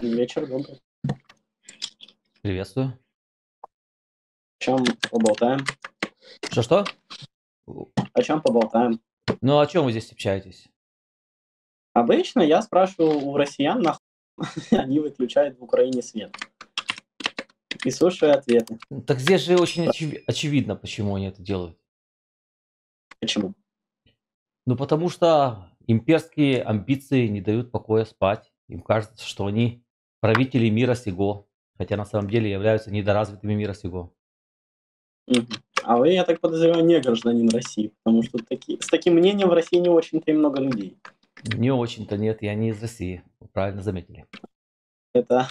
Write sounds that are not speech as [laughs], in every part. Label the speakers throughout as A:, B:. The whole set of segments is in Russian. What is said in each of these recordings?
A: Вечер добрый.
B: Приветствую.
A: О чем поболтаем?
B: Что-что?
A: О чем поболтаем?
B: Ну, о чем вы здесь общаетесь?
A: Обычно я спрашиваю у россиян, нахуй [laughs] они выключают в Украине свет. И слушаю ответы.
B: Так здесь же очень очеви- очевидно, почему они это делают.
A: Почему?
B: Ну, потому что имперские амбиции не дают покоя спать. Им кажется, что они правители мира сего, хотя на самом деле являются недоразвитыми мира сего.
A: А вы, я так подозреваю, не гражданин России, потому что таки- с таким мнением в России не очень-то и много людей.
B: Не очень-то нет, я не из России. Вы правильно заметили.
A: Это...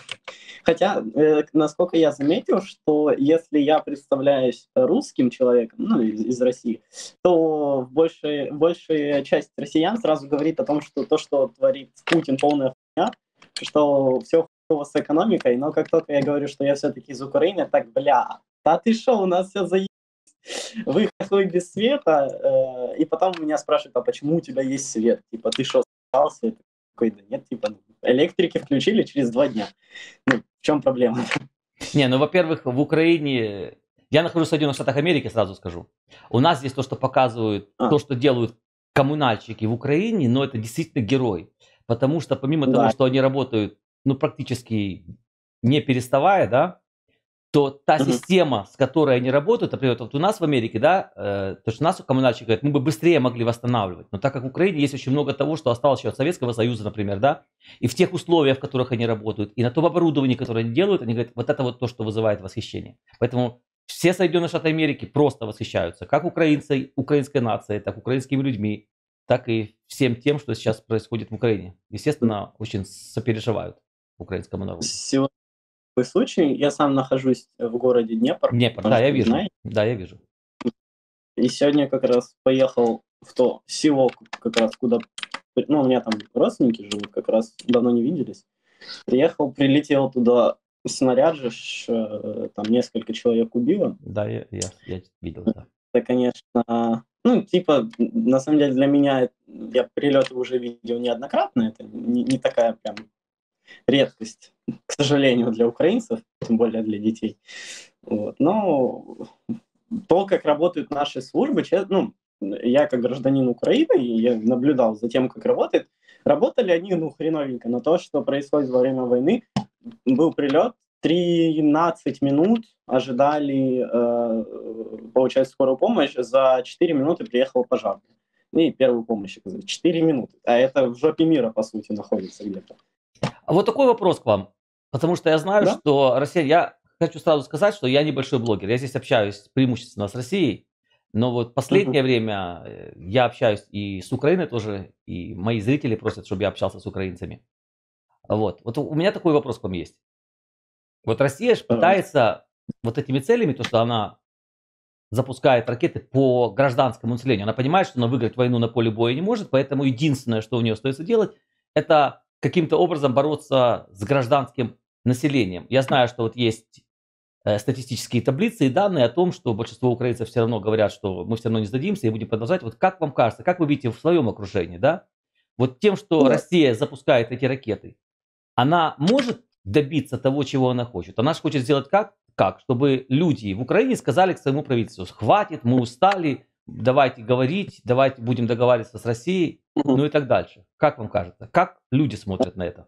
A: Хотя, э, насколько я заметил, что если я представляюсь русским человеком, ну, из, из России, то большая, большая часть россиян сразу говорит о том, что то, что творит Путин, полная хуйня, что все с экономикой, но как только я говорю, что я все-таки из Украины, так, бля, да ты шо, у нас все заебись. Вы хоть без света, э, и потом меня спрашивают, а почему у тебя есть свет? Типа, ты что, остался? Такой, да нет, типа, электрики включили через два дня. Ну, в чем проблема?
B: Не, ну, во-первых, в Украине... Я нахожусь в Соединенных Штатах Америки, сразу скажу. У нас здесь то, что показывают,
A: А.
B: то, что делают коммунальщики в Украине, но это действительно герой. Потому что помимо
A: Да.
B: того, что они работают, ну, практически не переставая, да, то та система, с которой они работают, например, вот у нас в Америке, да, э, то, что у нас коммунальщики говорят, мы бы быстрее могли восстанавливать. Но так как в Украине есть очень много того, что осталось еще от Советского Союза, например, да, и в тех условиях, в которых они работают, и на том оборудовании, которое они делают, они говорят, вот это вот то, что вызывает восхищение. Поэтому все Соединенные Штаты Америки просто восхищаются, как украинцей, украинской нацией, так украинскими людьми, так и всем тем, что сейчас происходит в Украине. Естественно, очень сопереживают украинскому народу.
A: Сегодня такой случай. Я сам нахожусь в городе Днепр.
B: Днепр, да, я вижу.
A: знаете.
B: Да, я вижу.
A: И сегодня как раз поехал в то село, как раз куда... Ну, у меня там родственники живут, как раз давно не виделись. Приехал, прилетел туда снаряд же, э, там несколько человек убило.
B: Да, я, я, я видел, да.
A: Это, конечно, ну, типа, на самом деле для меня, я прилеты уже видел неоднократно, это не, не такая прям редкость, к сожалению, для украинцев, тем более для детей. Вот. Но то, как работают наши службы, ну, я как гражданин Украины, я наблюдал за тем, как работает, работали они, ну, хреновенько, но то, что происходит во время войны, был прилет, 13 минут ожидали, э, получается, скорую помощь, за 4 минуты приехал пожарный. И первую помощь оказали. 4 минуты. А это в жопе мира, по сути, находится где-то.
B: А вот такой вопрос к вам. Потому что я знаю,
A: Да?
B: что Россия... Я хочу сразу сказать, что я небольшой блогер. Я здесь общаюсь преимущественно с Россией. Но вот последнее время э, я общаюсь и с Украиной тоже, и мои зрители просят, чтобы я общался с украинцами. Вот. Вот у меня такой вопрос к вам есть. Вот Россия же пытается вот этими целями, то, что она запускает ракеты по гражданскому населению, она понимает, что она выиграть войну на поле боя не может, поэтому единственное, что у нее остается делать, это каким-то образом бороться с гражданским населением. Я знаю, что вот есть э, статистические таблицы и данные о том, что большинство украинцев все равно говорят, что мы все равно не сдадимся и будем продолжать. Вот как вам кажется, как вы видите в своем окружении, да? Вот тем, что
A: Да.
B: Россия запускает эти ракеты, она может добиться того, чего она хочет. Она же хочет сделать как? Как? Чтобы люди в Украине сказали к своему правительству, хватит, мы устали, давайте говорить, давайте будем договариваться с Россией, ну и так дальше. Как вам кажется? Как люди смотрят на это?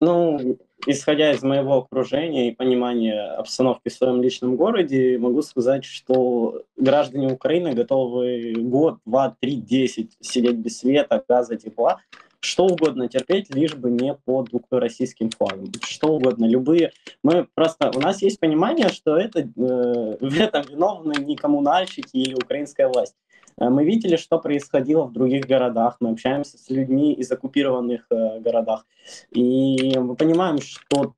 A: Ну, исходя из моего окружения и понимания обстановки в своем личном городе, могу сказать, что граждане Украины готовы год, два, три, десять сидеть без света, газа, тепла, что угодно терпеть, лишь бы не под российским флагом. Что угодно, любые. Мы просто, у нас есть понимание, что это, э, в этом виновны не коммунальщики или украинская власть. Э, Мы видели, что происходило в других городах, мы общаемся с людьми из оккупированных э, городах. И мы понимаем, что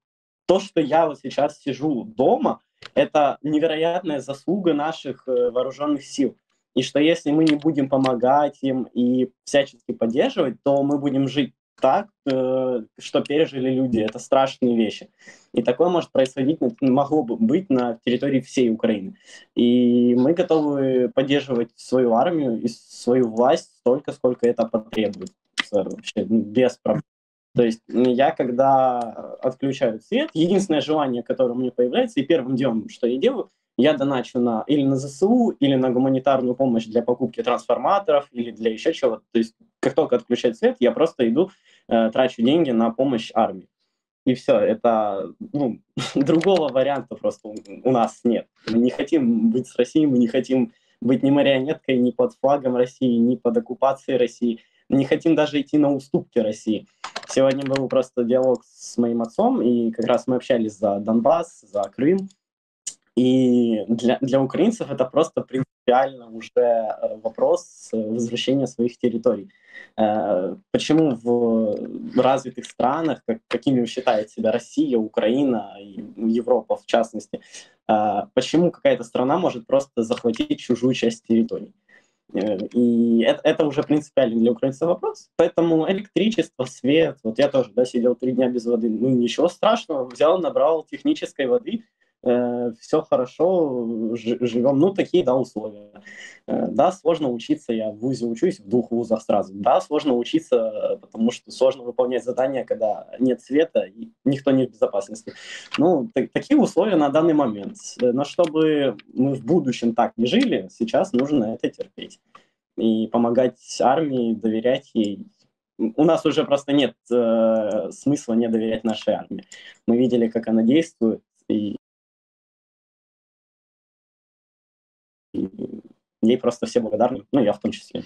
A: то, что я вот сейчас сижу дома, это невероятная заслуга наших э, вооруженных сил. И что если мы не будем помогать им и всячески поддерживать, то мы будем жить так, э, что пережили люди. Это страшные вещи. И такое может происходить, могло бы быть на территории всей Украины. И мы готовы поддерживать свою армию и свою власть столько, сколько это потребуется. Вообще, без проблем. То есть я, когда отключаю свет, единственное желание, которое у меня появляется, и первым делом, что я делаю, я доначу на, или на ЗСУ, или на гуманитарную помощь для покупки трансформаторов, или для еще чего-то. То есть как только отключать свет, я просто иду, э, трачу деньги на помощь армии. И все, это ну, [laughs] другого варианта просто у нас нет. Мы не хотим быть с Россией, мы не хотим быть ни марионеткой, ни под флагом России, ни под оккупацией России не хотим даже идти на уступки России. Сегодня был просто диалог с моим отцом, и как раз мы общались за Донбасс, за Крым. И для, для украинцев это просто принципиально уже э, вопрос возвращения своих территорий. Э, почему в развитых странах, как, какими считает себя Россия, Украина, Европа в частности, э, почему какая-то страна может просто захватить чужую часть территории? И это, это уже принципиальный для украинцев вопрос. Поэтому электричество, свет, вот я тоже да, сидел три дня без воды, ну ничего страшного, взял, набрал технической воды, э, все хорошо, живем, ну такие, да, условия. Э, да, сложно учиться, я в ВУЗе учусь, в двух вузах сразу. Да, сложно учиться, потому что сложно выполнять задания, когда нет света и никто не в безопасности. Ну, такие условия на данный момент. Но чтобы мы в будущем так не жили, сейчас нужно это терпеть. И помогать армии, доверять ей, у нас уже просто нет э, смысла не доверять нашей армии. Мы видели, как она действует, и ей просто все благодарны, ну, я в том числе.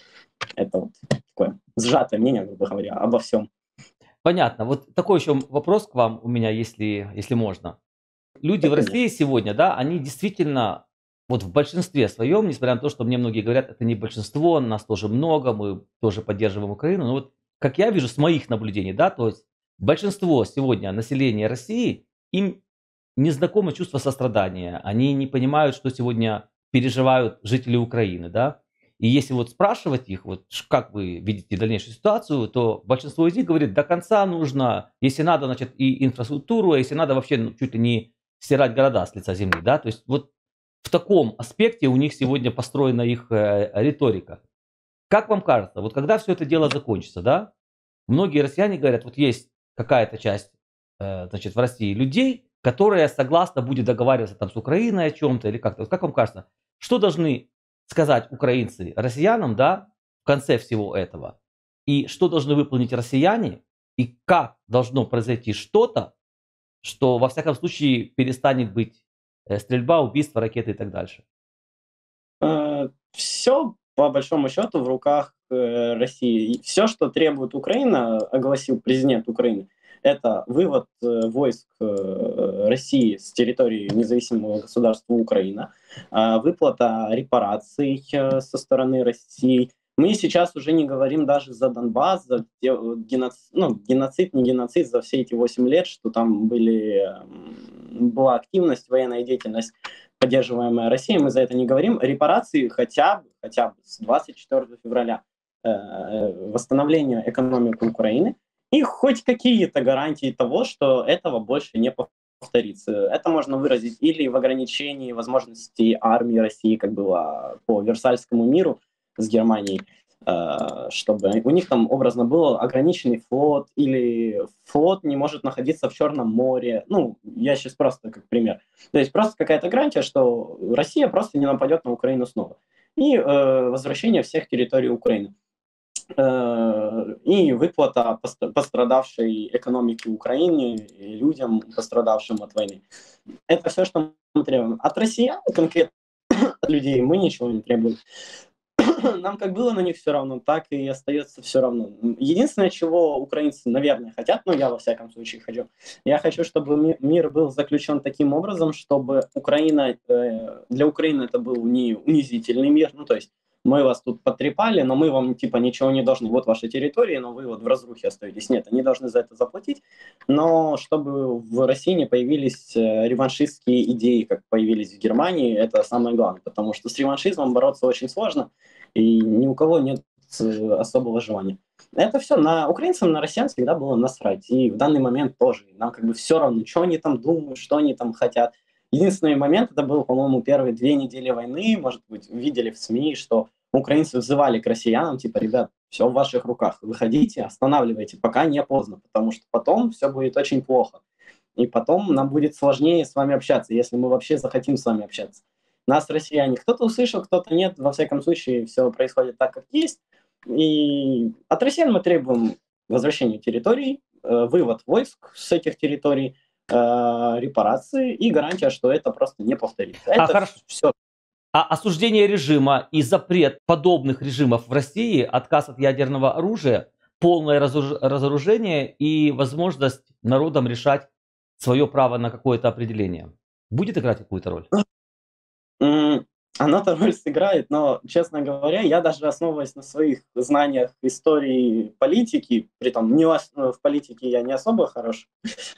A: Это вот такое сжатое мнение, грубо говоря, обо всем.
B: Понятно. Вот такой еще вопрос к вам у меня, если, если можно. Люди это в России нет. сегодня, да, они действительно вот в большинстве своем, несмотря на то, что мне многие говорят, это не большинство, нас тоже много, мы тоже поддерживаем Украину, но вот как я вижу с моих наблюдений, да, то есть большинство сегодня населения России, им не знакомо чувство сострадания, они не понимают, что сегодня переживают жители Украины, да. И если вот спрашивать их, вот как вы видите дальнейшую ситуацию, то большинство из них говорит, до конца нужно, если надо, значит, и инфраструктуру, а если надо вообще ну, чуть ли не стирать города с лица земли, да. То есть вот в таком аспекте у них сегодня построена их э, риторика. Как вам кажется, вот когда все это дело закончится, да, многие россияне говорят, вот есть какая-то часть, э, значит, в России людей, которая согласна будет договариваться там с Украиной о чем-то или как-то. Как вам кажется, что должны сказать украинцы россиянам, да, в конце всего этого? И что должны выполнить россияне? И как должно произойти что-то, что во всяком случае перестанет быть э, стрельба, убийство, ракеты и так дальше?
A: Э, Все по большому счету в руках э, России. Все, что требует Украина, огласил президент Украины, это вывод э, войск э, России с территории независимого государства Украина, а, выплата репараций э, со стороны России. Мы сейчас уже не говорим даже за Донбасс, за геноцид, ну, геноцид, не геноцид, за все эти 8 лет, что там были, была активность, военная деятельность, поддерживаемая Россией, мы за это не говорим. Репарации хотя бы, хотя бы с 24 февраля восстановление экономики Украины – и хоть какие-то гарантии того, что этого больше не повторится. Это можно выразить или в ограничении возможностей армии России, как было по Версальскому миру с Германией, э, чтобы у них там образно был ограниченный флот, или флот не может находиться в Черном море. Ну, я сейчас просто как пример. То есть просто какая-то гарантия, что Россия просто не нападет на Украину снова. И э, возвращение всех территорий Украины. Э, и выплата пострадавшей экономики Украины и людям, пострадавшим от войны. Это все, что мы требуем. От россиян, конкретно от людей, мы ничего не требуем. [coughs] Нам как было на них все равно, так и остается все равно. Единственное, чего украинцы, наверное, хотят, ну я во всяком случае хочу, я хочу, чтобы мир был заключен таким образом, чтобы Украина, э, для Украины это был не унизительный мир, ну то есть мы вас тут потрепали, но мы вам типа ничего не должны. Вот ваша территория, но вы вот в разрухе остаетесь. Нет, они должны за это заплатить. Но чтобы в России не появились э, реваншистские идеи, как появились в Германии, это самое главное. Потому что с реваншизмом бороться очень сложно, и ни у кого нет э, особого желания. Это все на украинцам, на россиян всегда было насрать. И в данный момент тоже. Нам как бы все равно, что они там думают, что они там хотят. Единственный момент, это был, по-моему, первые две недели войны, может быть, видели в СМИ, что украинцы взывали к россиянам, типа, ребят, все в ваших руках, выходите, останавливайте, пока не поздно, потому что потом все будет очень плохо. И потом нам будет сложнее с вами общаться, если мы вообще захотим с вами общаться. Нас россияне кто-то услышал, кто-то нет, во всяком случае все происходит так, как есть. И от россиян мы требуем возвращения территорий, э, вывод войск с этих территорий, репарации и гарантия, что это просто не повторится. А, это
B: хорошо. все. А осуждение режима и запрет подобных режимов в России, отказ от ядерного оружия, полное разоружение и возможность народам решать свое право на какое-то определение, будет играть какую-то роль?
A: Она-то роль сыграет, но, честно говоря, я даже основываясь на своих знаниях истории политики, при том не в политике я не особо хорош,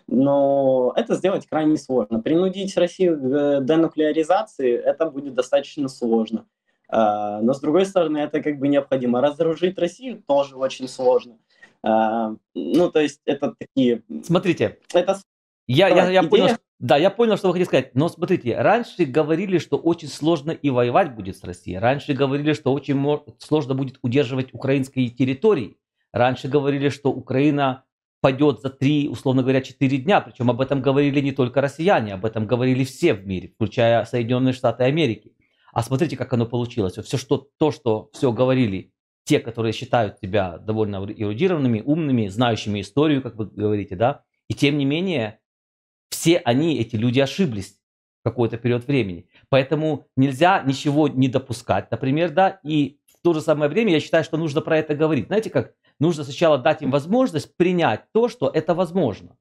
A: но это сделать крайне сложно. Принудить Россию к денуклеаризации это будет достаточно сложно. А, но, с другой стороны, это как бы необходимо. Разоружить Россию тоже очень сложно. А, ну, то есть это такие...
B: Смотрите, это я, я, я понял, да, я понял, что вы хотите сказать. Но смотрите, раньше говорили, что очень сложно и воевать будет с Россией. Раньше говорили, что очень сложно будет удерживать украинские территории. Раньше говорили, что Украина падет за три, условно говоря, четыре дня. Причем об этом говорили не только россияне, об этом говорили все в мире, включая Соединенные Штаты Америки. А смотрите, как оно получилось. Все, что, то, что все говорили те, которые считают себя довольно эрудированными, умными, знающими историю, как вы говорите, да, и тем не менее все они, эти люди, ошиблись в какой-то период времени. Поэтому нельзя ничего не допускать, например, да, и в то же самое время я считаю, что нужно про это говорить. Знаете как? Нужно сначала дать им возможность принять то, что это возможно.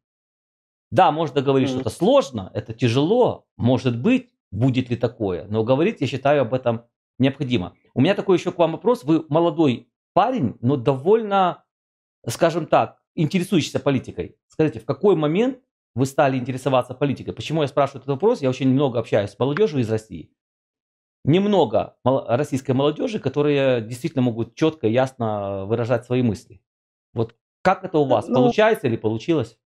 B: Да, можно говорить, mm-hmm. что это сложно, это тяжело, может быть, будет ли такое, но говорить, я считаю, об этом необходимо. У меня такой еще к вам вопрос. Вы молодой парень, но довольно, скажем так, интересующийся политикой. Скажите, в какой момент вы стали интересоваться политикой. Почему я спрашиваю этот вопрос? Я очень много общаюсь с молодежью из России. Немного российской молодежи, которые действительно могут четко и ясно выражать свои мысли. Вот как это у вас? Ну, Получается или получилось?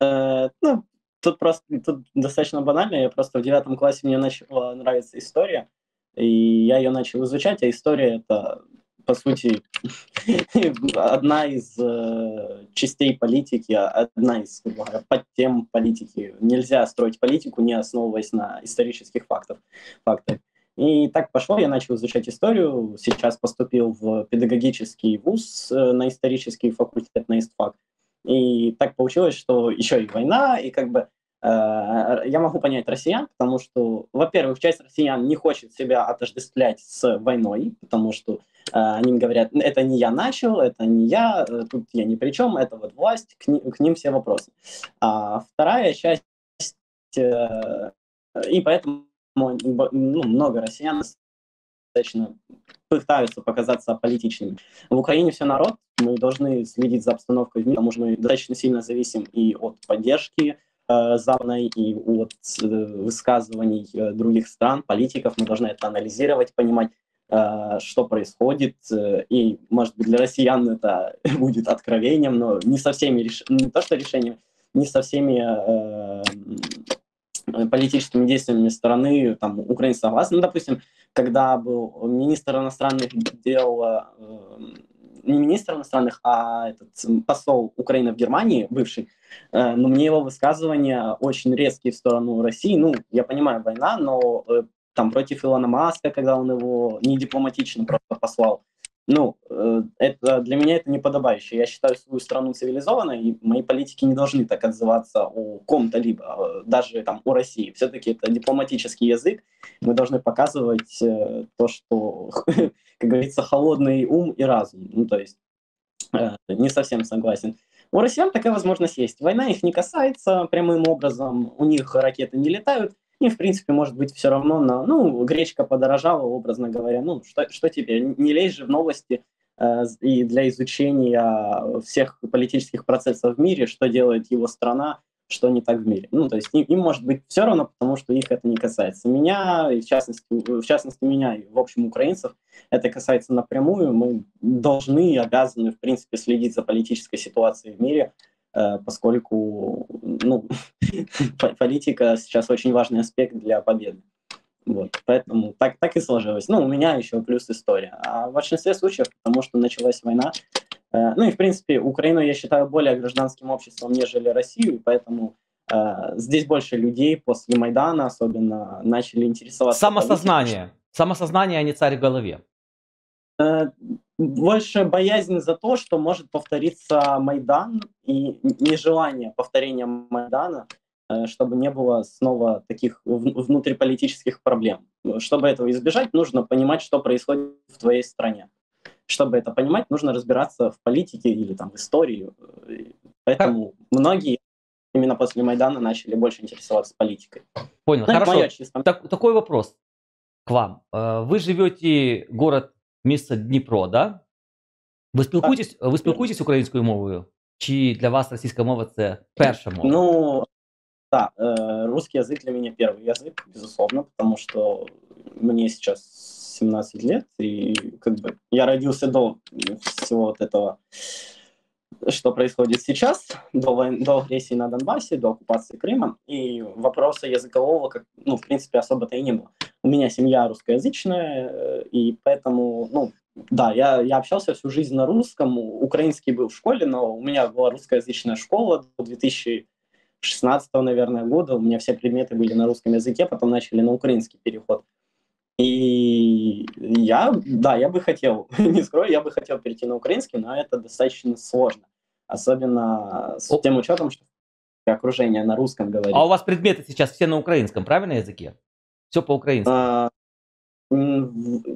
A: Э, ну, тут просто тут достаточно банально. Я просто в девятом классе мне начала нравиться история, и я ее начал изучать, а история это по сути, [laughs] одна из э, частей политики, одна из говоря, подтем политики. Нельзя строить политику, не основываясь на исторических фактах. И так пошло, я начал изучать историю, сейчас поступил в педагогический вуз э, на исторический факультет, на ИСТФАК. И так получилось, что еще и война, и как бы я могу понять россиян, потому что, во-первых, часть россиян не хочет себя отождествлять с войной, потому что э, они говорят, это не я начал, это не я, э, тут я ни при чем, это вот власть, к, ни, к ним все вопросы. А вторая часть, и поэтому ну, много россиян достаточно пытаются показаться политичными. В Украине все народ, мы должны следить за обстановкой в мире, потому что мы достаточно сильно зависим и от поддержки Э, западной и от э, высказываний э, других стран, политиков. Мы должны это анализировать, понимать, что происходит. И, может быть, для россиян это [laughs] будет откровением, но не со всеми, реш... не то что решением, не со всеми политическими действиями страны там, украинцы согласны. Ну, допустим, когда был министр иностранных дел не министр иностранных, а этот посол Украины в Германии, бывший, э, но мне его высказывания очень резкие в сторону России. Ну, я понимаю, война, но э, там против Илона Маска, когда он его не дипломатично просто послал, ну, э, это для меня это неподобающе. Я считаю свою страну цивилизованной, и мои политики не должны так отзываться о ком-то либо, а, даже там о России. Все-таки это дипломатический язык. Мы должны показывать э, то, что, [laughs] как говорится, холодный ум и разум. Ну, то есть э, не совсем согласен. У россиян такая возможность есть. Война их не касается прямым образом, у них ракеты не летают, и, в принципе, может быть, все равно, на, ну, гречка подорожала, образно говоря, ну, что, что теперь? Не лезь же в новости э, и для изучения всех политических процессов в мире, что делает его страна, что не так в мире. Ну, то есть им, им может быть все равно, потому что их это не касается. Меня, и в частности, в частности меня, и в общем украинцев, это касается напрямую. Мы должны и обязаны, в принципе, следить за политической ситуацией в мире, поскольку ну, [laughs] политика сейчас очень важный аспект для победы. Вот, поэтому так, так и сложилось. Ну, у меня еще плюс история. А в большинстве случаев, потому что началась война, э, ну и, в принципе, Украину я считаю более гражданским обществом, нежели Россию, поэтому э, здесь больше людей после Майдана особенно начали интересоваться.
B: Самосознание. Политикой. Самосознание, а не царь в голове.
A: Э, больше боязнь за то, что может повториться Майдан и нежелание повторения Майдана, э, чтобы не было снова таких внутриполитических проблем. Чтобы этого избежать, нужно понимать, что происходит в твоей стране. Чтобы это понимать, нужно разбираться в политике или там в истории. Поэтому многие именно после Майдана начали больше интересоваться политикой.
B: Понял, ну, хорошо. Так, такой вопрос к вам. Э, вы живете город місто Дніпро, да? Ви спілкуєтесь, ви спілкуєтесь українською мовою? Чи для вас російська мова це перша мова?
A: Ну, да, э, русский язык для меня первый язык, безусловно, потому что мне сейчас 17 лет, и как бы я родился до всего вот этого, что происходит сейчас, до, войн, до агрессии на Донбассе, до оккупации Крыма, и вопроса языкового, как, ну, в принципе, особо-то и не было. У меня семья русскоязычная, э, и поэтому, ну, да, я, я общался всю жизнь на русском, украинский был в школе, но у меня была русскоязычная школа до 2016, наверное, года, у меня все предметы были на русском языке, потом начали на украинский переход. И я, да, я бы хотел, [laughs] не скрою, я бы хотел перейти на украинский, но это достаточно сложно. Особенно с тем учетом, что окружение на русском говорит.
B: А у вас предметы сейчас все на украинском, правильно языке? Все по-украински. А,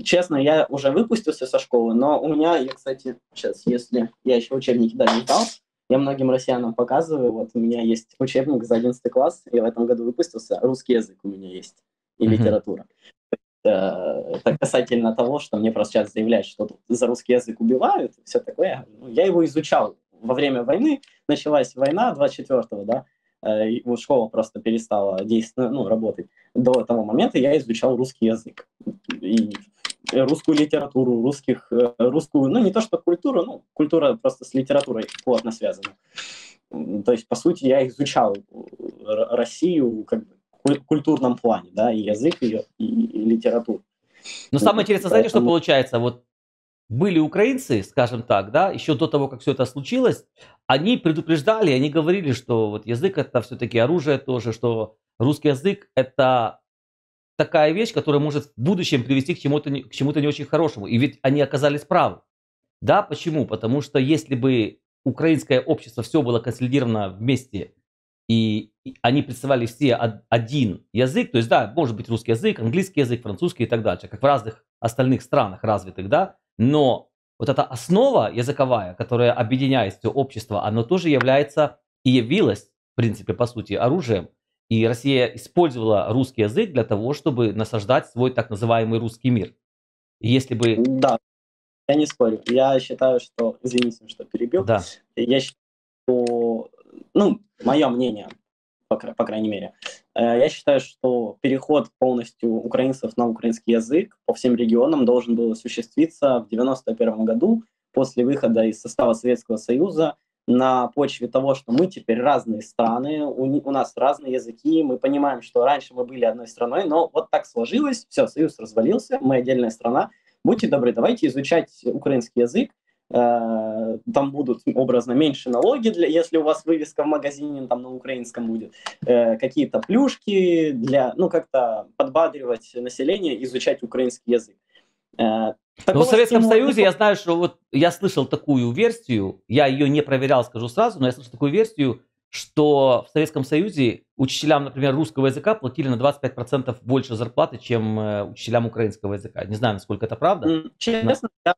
A: честно, я уже выпустился со школы, но у меня, я, кстати, сейчас, если я еще учебники даже не дал, я многим россиянам показываю, вот у меня есть учебник за 11 класс, я в этом году выпустился, русский язык у меня есть и литература. Э, это касательно того, что мне просто сейчас заявляют, что за русский язык убивают, все такое. Ну, я его изучал во время войны, началась война 24-го, да, Э, вот школа просто перестала действовать, ну, работать. До того момента я изучал русский язык. И русскую литературу, русских, э, русскую, ну, не то что культуру, ну, культура просто с литературой плотно связана. То есть, по сути, я изучал Россию как бы в культурном плане, да, и язык ее, и, и литературу.
B: Но самое интересное, знаете, что получается? Вот были украинцы, скажем так, да, еще до того, как все это случилось, они предупреждали, они говорили, что вот язык это все-таки оружие тоже, что русский язык это такая вещь, которая может в будущем привести к чему-то к чему-то не очень хорошему. И ведь они оказались правы. Да, почему? Потому что если бы украинское общество все было консолидировано вместе, и они представляли все один язык, то есть, да, может быть русский язык, английский язык, французский и так дальше, как в разных остальных странах развитых, да, но вот эта основа языковая, которая объединяет все общество, она тоже является и явилась, в принципе, по сути, оружием. И Россия использовала русский язык для того, чтобы насаждать свой так называемый русский мир. И если бы...
A: Да, я не спорю. Я считаю, что... Извините, что перебил.
B: Да.
A: Я считаю, что... Ну, мое мнение, по, крайней мере. Э, я считаю, что переход полностью украинцев на украинский язык по всем регионам должен был осуществиться в 1991 году после выхода из состава Советского Союза на почве того, что мы теперь разные страны, у, нас разные языки, мы понимаем, что раньше мы были одной страной, но вот так сложилось, все, Союз развалился, мы отдельная страна. Будьте добры, давайте изучать украинский язык, там будут образно меньше налоги, для, если у вас вывеска в магазине там на украинском будет, э, какие-то плюшки для, ну, как-то подбадривать население изучать украинский язык.
B: Э, Но в Советском Союзе я знаю, что вот я слышал такую версию, я ее не проверял, скажу сразу, но я слышал такую версию, что в Советском Союзе учителям, например, русского языка платили на 25% больше зарплаты, чем учителям украинского языка. Не знаю, насколько это правда.
A: Честно, но... я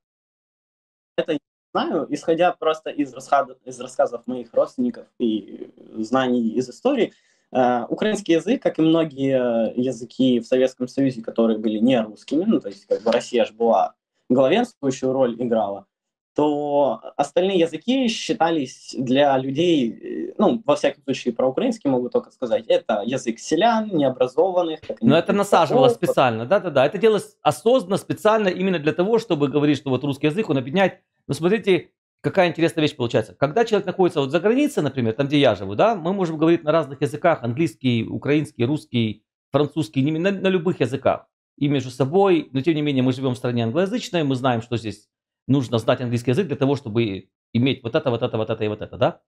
A: это знаю, исходя просто из, рассказов, из рассказов моих родственников и знаний из истории, э, украинский язык, как и многие языки в Советском Союзе, которые были не русскими, ну, то есть как бы Россия же была главенствующую роль играла, то остальные языки считались для людей, э, ну, во всяком случае, про украинский могу только сказать, это язык селян, необразованных.
B: Но это насаживалось специально, да-да-да. Это делалось осознанно, специально, именно для того, чтобы говорить, что вот русский язык, он объединяет. Но смотрите, какая интересная вещь получается. Когда человек находится вот за границей, например, там, где я живу, да, мы можем говорить на разных языках, английский, украинский, русский, французский, на, на любых языках и между собой, но тем не менее мы живем в стране англоязычной, мы знаем, что здесь нужно знать английский язык для того, чтобы иметь вот это, вот это, вот это и вот это, да?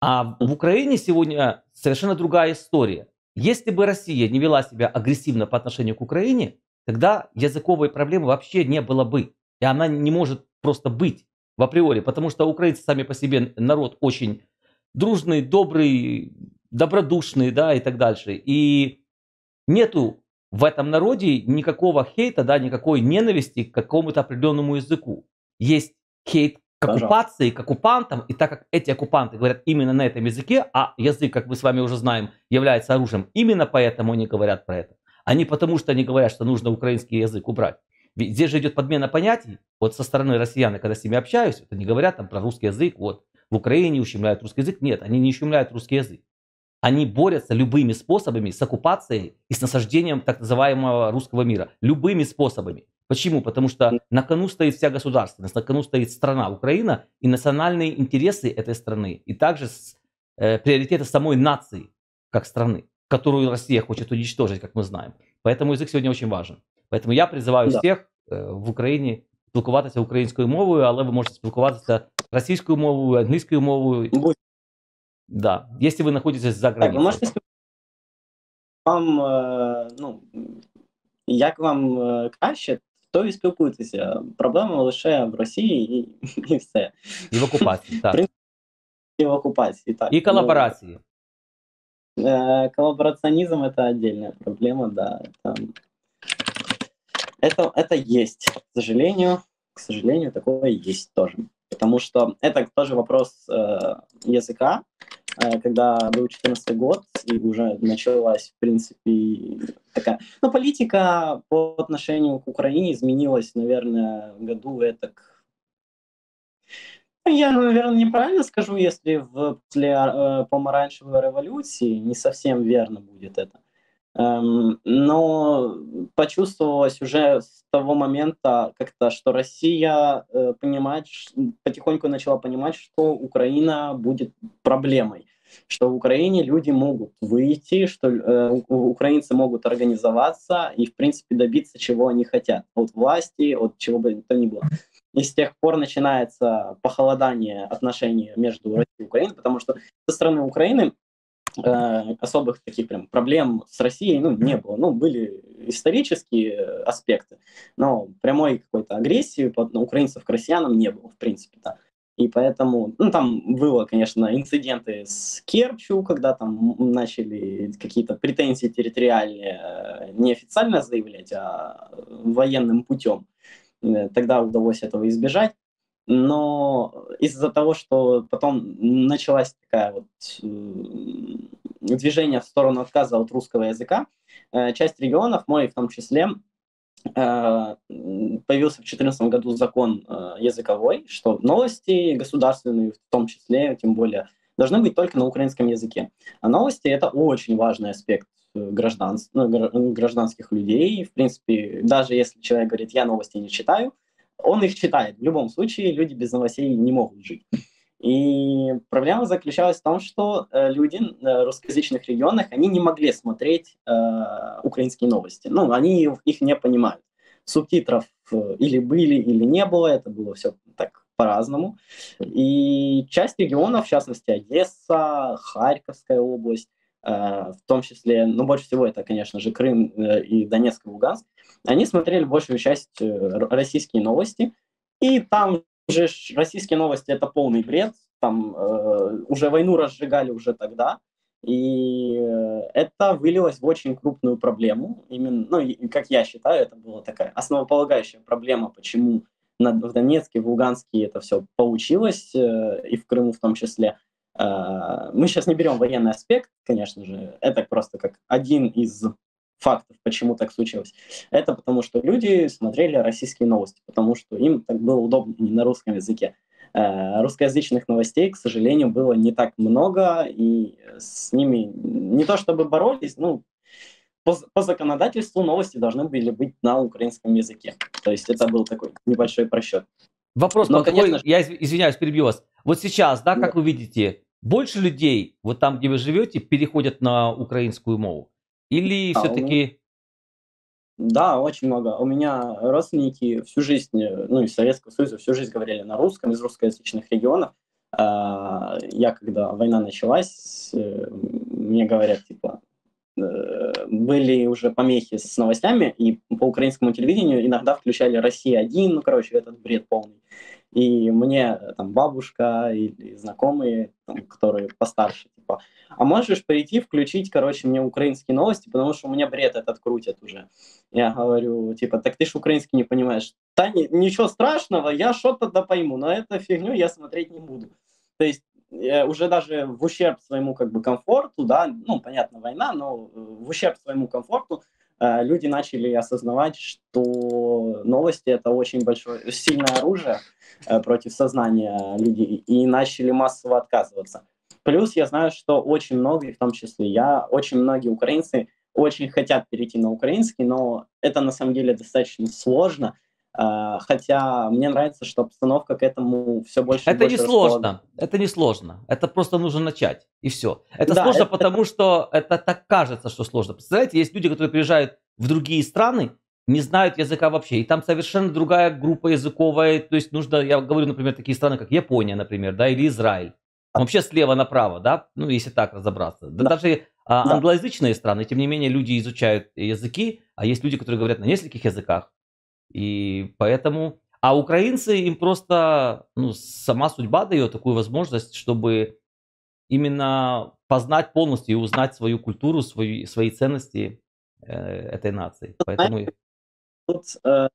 B: А в Украине сегодня совершенно другая история. Если бы Россия не вела себя агрессивно по отношению к Украине, тогда языковой проблемы вообще не было бы. И она не может просто быть в априори, потому что украинцы сами по себе народ очень дружный, добрый, добродушный, да, и так дальше. И нету в этом народе никакого хейта, да, никакой ненависти к какому-то определенному языку. Есть хейт к оккупации, к оккупантам, и так как эти оккупанты говорят именно на этом языке, а язык, как мы с вами уже знаем, является оружием, именно поэтому они говорят про это. Они потому что они говорят, что нужно украинский язык убрать. Ведь здесь же идет подмена понятий. Вот со стороны россиян, когда с ними общаюсь, вот они говорят там про русский язык, вот в Украине ущемляют русский язык. Нет, они не ущемляют русский язык. Они борются любыми способами с оккупацией и с насаждением так называемого русского мира. Любыми способами. Почему? Потому что на кону стоит вся государственность, на кону стоит страна Украина и национальные интересы этой страны. И также с, э, приоритеты самой нации как страны, которую Россия хочет уничтожить, как мы знаем. Поэтому язык сегодня очень важен. Поэтому я призываю да. всех э, в Україні спілкуватися українською мовою, але ви можете спілкуватися російською мовою, англійською мовою. Будь. Да, если вы находитесь за границей. Так, вы можете
A: вам, э, ну, як вам э, краще, то і спілкуйтеся. Проблема лише в Росії і, і все.
B: І в окупації, так.
A: І в окупації, так.
B: І коллаборації.
A: Ну, э, коллаборационизм это отдельная проблема, да. Это, это, это есть, к сожалению. К сожалению, такое есть тоже. Потому что это тоже вопрос э, языка. Э, когда был 14 год, и уже началась, в принципе, такая... Ну, политика по отношению к Украине изменилась, наверное, году это я, наверное, неправильно скажу, если в, после э, помаранчевой революции не совсем верно будет это. Эм, но почувствовалось уже с того момента как-то, что Россия э, понимает, потихоньку начала понимать, что Украина будет проблемой что в Украине люди могут выйти, что э, украинцы могут организоваться и, в принципе, добиться, чего они хотят от власти, от чего бы то ни было. И с тех пор начинается похолодание отношений между Россией и Украиной, потому что со стороны Украины особых таких прям проблем с Россией ну, не было. Ну, были исторические аспекты, но прямой какой-то агрессии под, на украинцев к россиянам не было, в принципе, да. И поэтому, ну, там было, конечно, инциденты с Керчью, когда там начали какие-то претензии территориальные э, неофициально заявлять, а военным путем. Э, тогда удалось этого избежать но из-за того, что потом началась такая вот э, движение в сторону отказа от русского языка, э, часть регионов, мой в том числе, э, появился в 2014 году закон языковой, что новости государственные в том числе, тем более, должны быть только на украинском языке. А новости — это очень важный аспект гражданств, ну, гражданских людей. В принципе, даже если человек говорит, я новости не читаю, он их читает. В любом случае люди без новостей не могут жить. И проблема заключалась в том, что э, люди в русскоязычных регионах, они не могли смотреть э, украинские новости. Ну, они их не понимают. Субтитров э, или были, или не было, это было все так по-разному. И часть регионов, в частности Одесса, Харьковская область, в том числе, ну, больше всего это, конечно же, Крым э, и Донецк и Луганск, они смотрели большую часть э, российские новости, и там же российские новости это полный бред, там э, уже войну разжигали уже тогда, и это вылилось в очень крупную проблему. Именно, ну, как я считаю, это была такая основополагающая проблема, почему в Донецке, в Луганске это все получилось, и в Крыму в том числе. Э, мы сейчас не берем военный аспект, конечно же, это просто как один из фактов, почему так случилось. Это потому, что люди смотрели российские новости, потому что им так было удобно не на русском языке. Э, русскоязычных новостей, к сожалению, было не так много, и с ними не то чтобы боролись, ну, по, по законодательству новости должны были быть на украинском языке. То есть это был такой небольшой просчет.
B: Вопрос, но, конечно, я извиняюсь, перебью вас. Вот сейчас, да, как вы видите, больше людей, вот там, где вы живете, переходят на украинскую мову. Или
A: А,
B: все-таки...
A: Да, очень много. У меня родственники всю жизнь, ну, из Советского Союза, всю жизнь говорили на русском, из русскоязычных регионов. А, Я, когда война началась, э, мне говорят, типа, э, были уже помехи с новостями, и по украинскому телевидению иногда включали «Россия-1», ну, короче, этот бред полный. И мне там бабушка или знакомые, там, которые постарше, типа, а можешь прийти, включить, короче, мне украинские новости, потому что у меня бред этот крутят уже. Я говорю, типа, так ты ж украинский не понимаешь. Да ни- ничего страшного, я что-то да пойму, но эту фигню я смотреть не буду. То есть э, уже даже в ущерб своему как бы комфорту, да, ну, понятно, война, но э, в ущерб своему комфорту люди начали осознавать, что новости это очень большое, сильное оружие э, против сознания людей, и начали массово отказываться. Плюс я знаю, что очень многие, в том числе я, очень многие украинцы очень хотят перейти на украинский, но это на самом деле достаточно сложно, хотя мне нравится, что обстановка к этому все больше
B: Это не
A: больше располагает.
B: сложно. Это не сложно. Это просто нужно начать. И все. Это
A: Да,
B: сложно,
A: это-
B: потому что это так кажется, что сложно. Представляете, есть люди, которые приезжают в другие страны, не знают языка вообще. И там совершенно другая группа языковая. То есть нужно, я говорю, например, такие страны, как Япония, например, да, или Израиль. Вообще слева направо, да, ну, если так разобраться. Да,
A: Да.
B: даже а,
A: Да.
B: англоязычные страны, тем не менее, люди изучают языки, а есть люди, которые говорят на нескольких языках. И поэтому... А украинцы, им просто ну, сама судьба дает такую возможность, чтобы именно познать полностью и узнать свою культуру, свои, свои ценности э, этой нации. Поэтому...
A: Тут, э,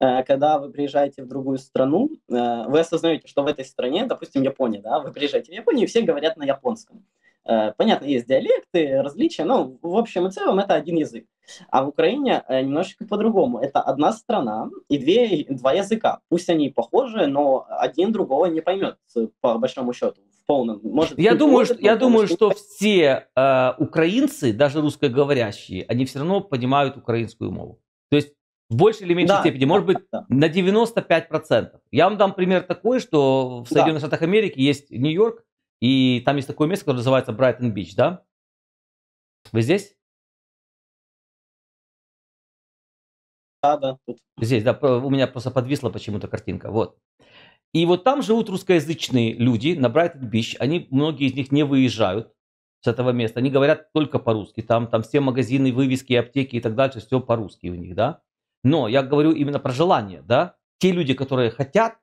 A: э, когда вы приезжаете в другую страну, э, вы осознаете, что в этой стране, допустим, Япония, да, вы приезжаете в Японию, и все говорят на японском. Э, Понятно, есть диалекты, различия, но в общем и целом это один язык. А в Украине э, немножечко по-другому. Это одна страна и две, два языка. Пусть они похожи, но один другого не поймет, по большому счету, в полном. Может,
B: Я думаю,
A: ловит,
B: что, я думаю, что все э, украинцы, даже русскоговорящие, они все равно понимают украинскую мову. То есть в большей или меньшей
A: Да,
B: степени, может быть,
A: да.
B: на 95%. Я вам дам пример такой, что в
A: Да.
B: Соединенных Штатах Америки есть Нью-Йорк, и там есть такое место, которое называется Брайтон-Бич, да? Вы здесь?
A: Да, да,
B: Здесь, да, у меня просто подвисла почему-то картинка, вот. И вот там живут русскоязычные люди на Брайтон-Бич, они, многие из них не выезжают с этого места, они говорят только по-русски, там, там все магазины, вывески, аптеки и так дальше, все по-русски у них, да. Но я говорю именно про желание, да. Те люди, которые хотят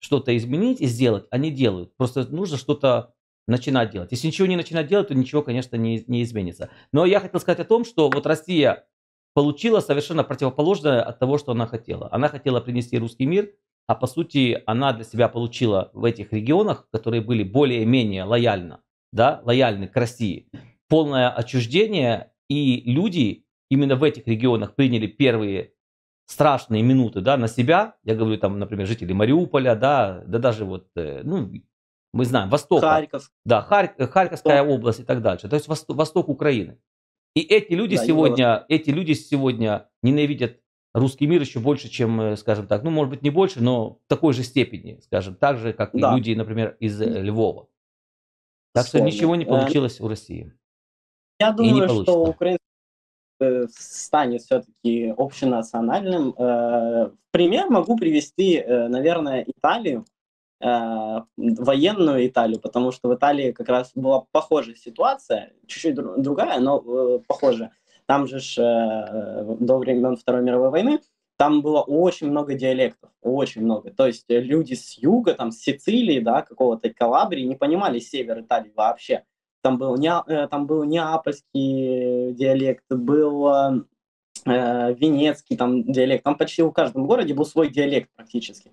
B: что-то изменить и сделать, они делают. Просто нужно что-то начинать делать. Если ничего не начинать делать, то ничего, конечно, не, не изменится. Но я хотел сказать о том, что вот Россия получила совершенно противоположное от того, что она хотела. Она хотела принести русский мир, а по сути она для себя получила в этих регионах, которые были более-менее лояльно, да, лояльны к России, полное отчуждение, и люди именно в этих регионах приняли первые страшные минуты, да, на себя. Я говорю там, например, жители Мариуполя, да, да даже вот, э, ну, мы знаем, Востока.
A: Харьков.
B: Да, Харь- э, Харьковская
A: Да.
B: область и так дальше. То есть восток, восток Украины. И эти люди
A: Да,
B: сегодня, эти люди сегодня ненавидят русский мир еще больше, чем, э, скажем так, ну, может быть, не больше, но в такой же степени, скажем, так же, как и
A: Да.
B: люди, например, из э, Львова. Так что
A: Сложно.
B: ничего не получилось у России.
A: Я думаю, что э, станет все-таки общенациональным. Пример могу привести, наверное, Италию, военную Италию, потому что в Италии как раз была похожая ситуация, чуть-чуть дру- другая, но э, похожая. Там же ж, э, до времен Второй мировой войны там было очень много диалектов, очень много. То есть э, люди с юга, там, с Сицилии, да, какого-то Калабрии не понимали север Италии вообще. Там был, э, там был неапольский диалект, был э, э, венецкий там диалект. Там почти в каждом городе был свой диалект практически.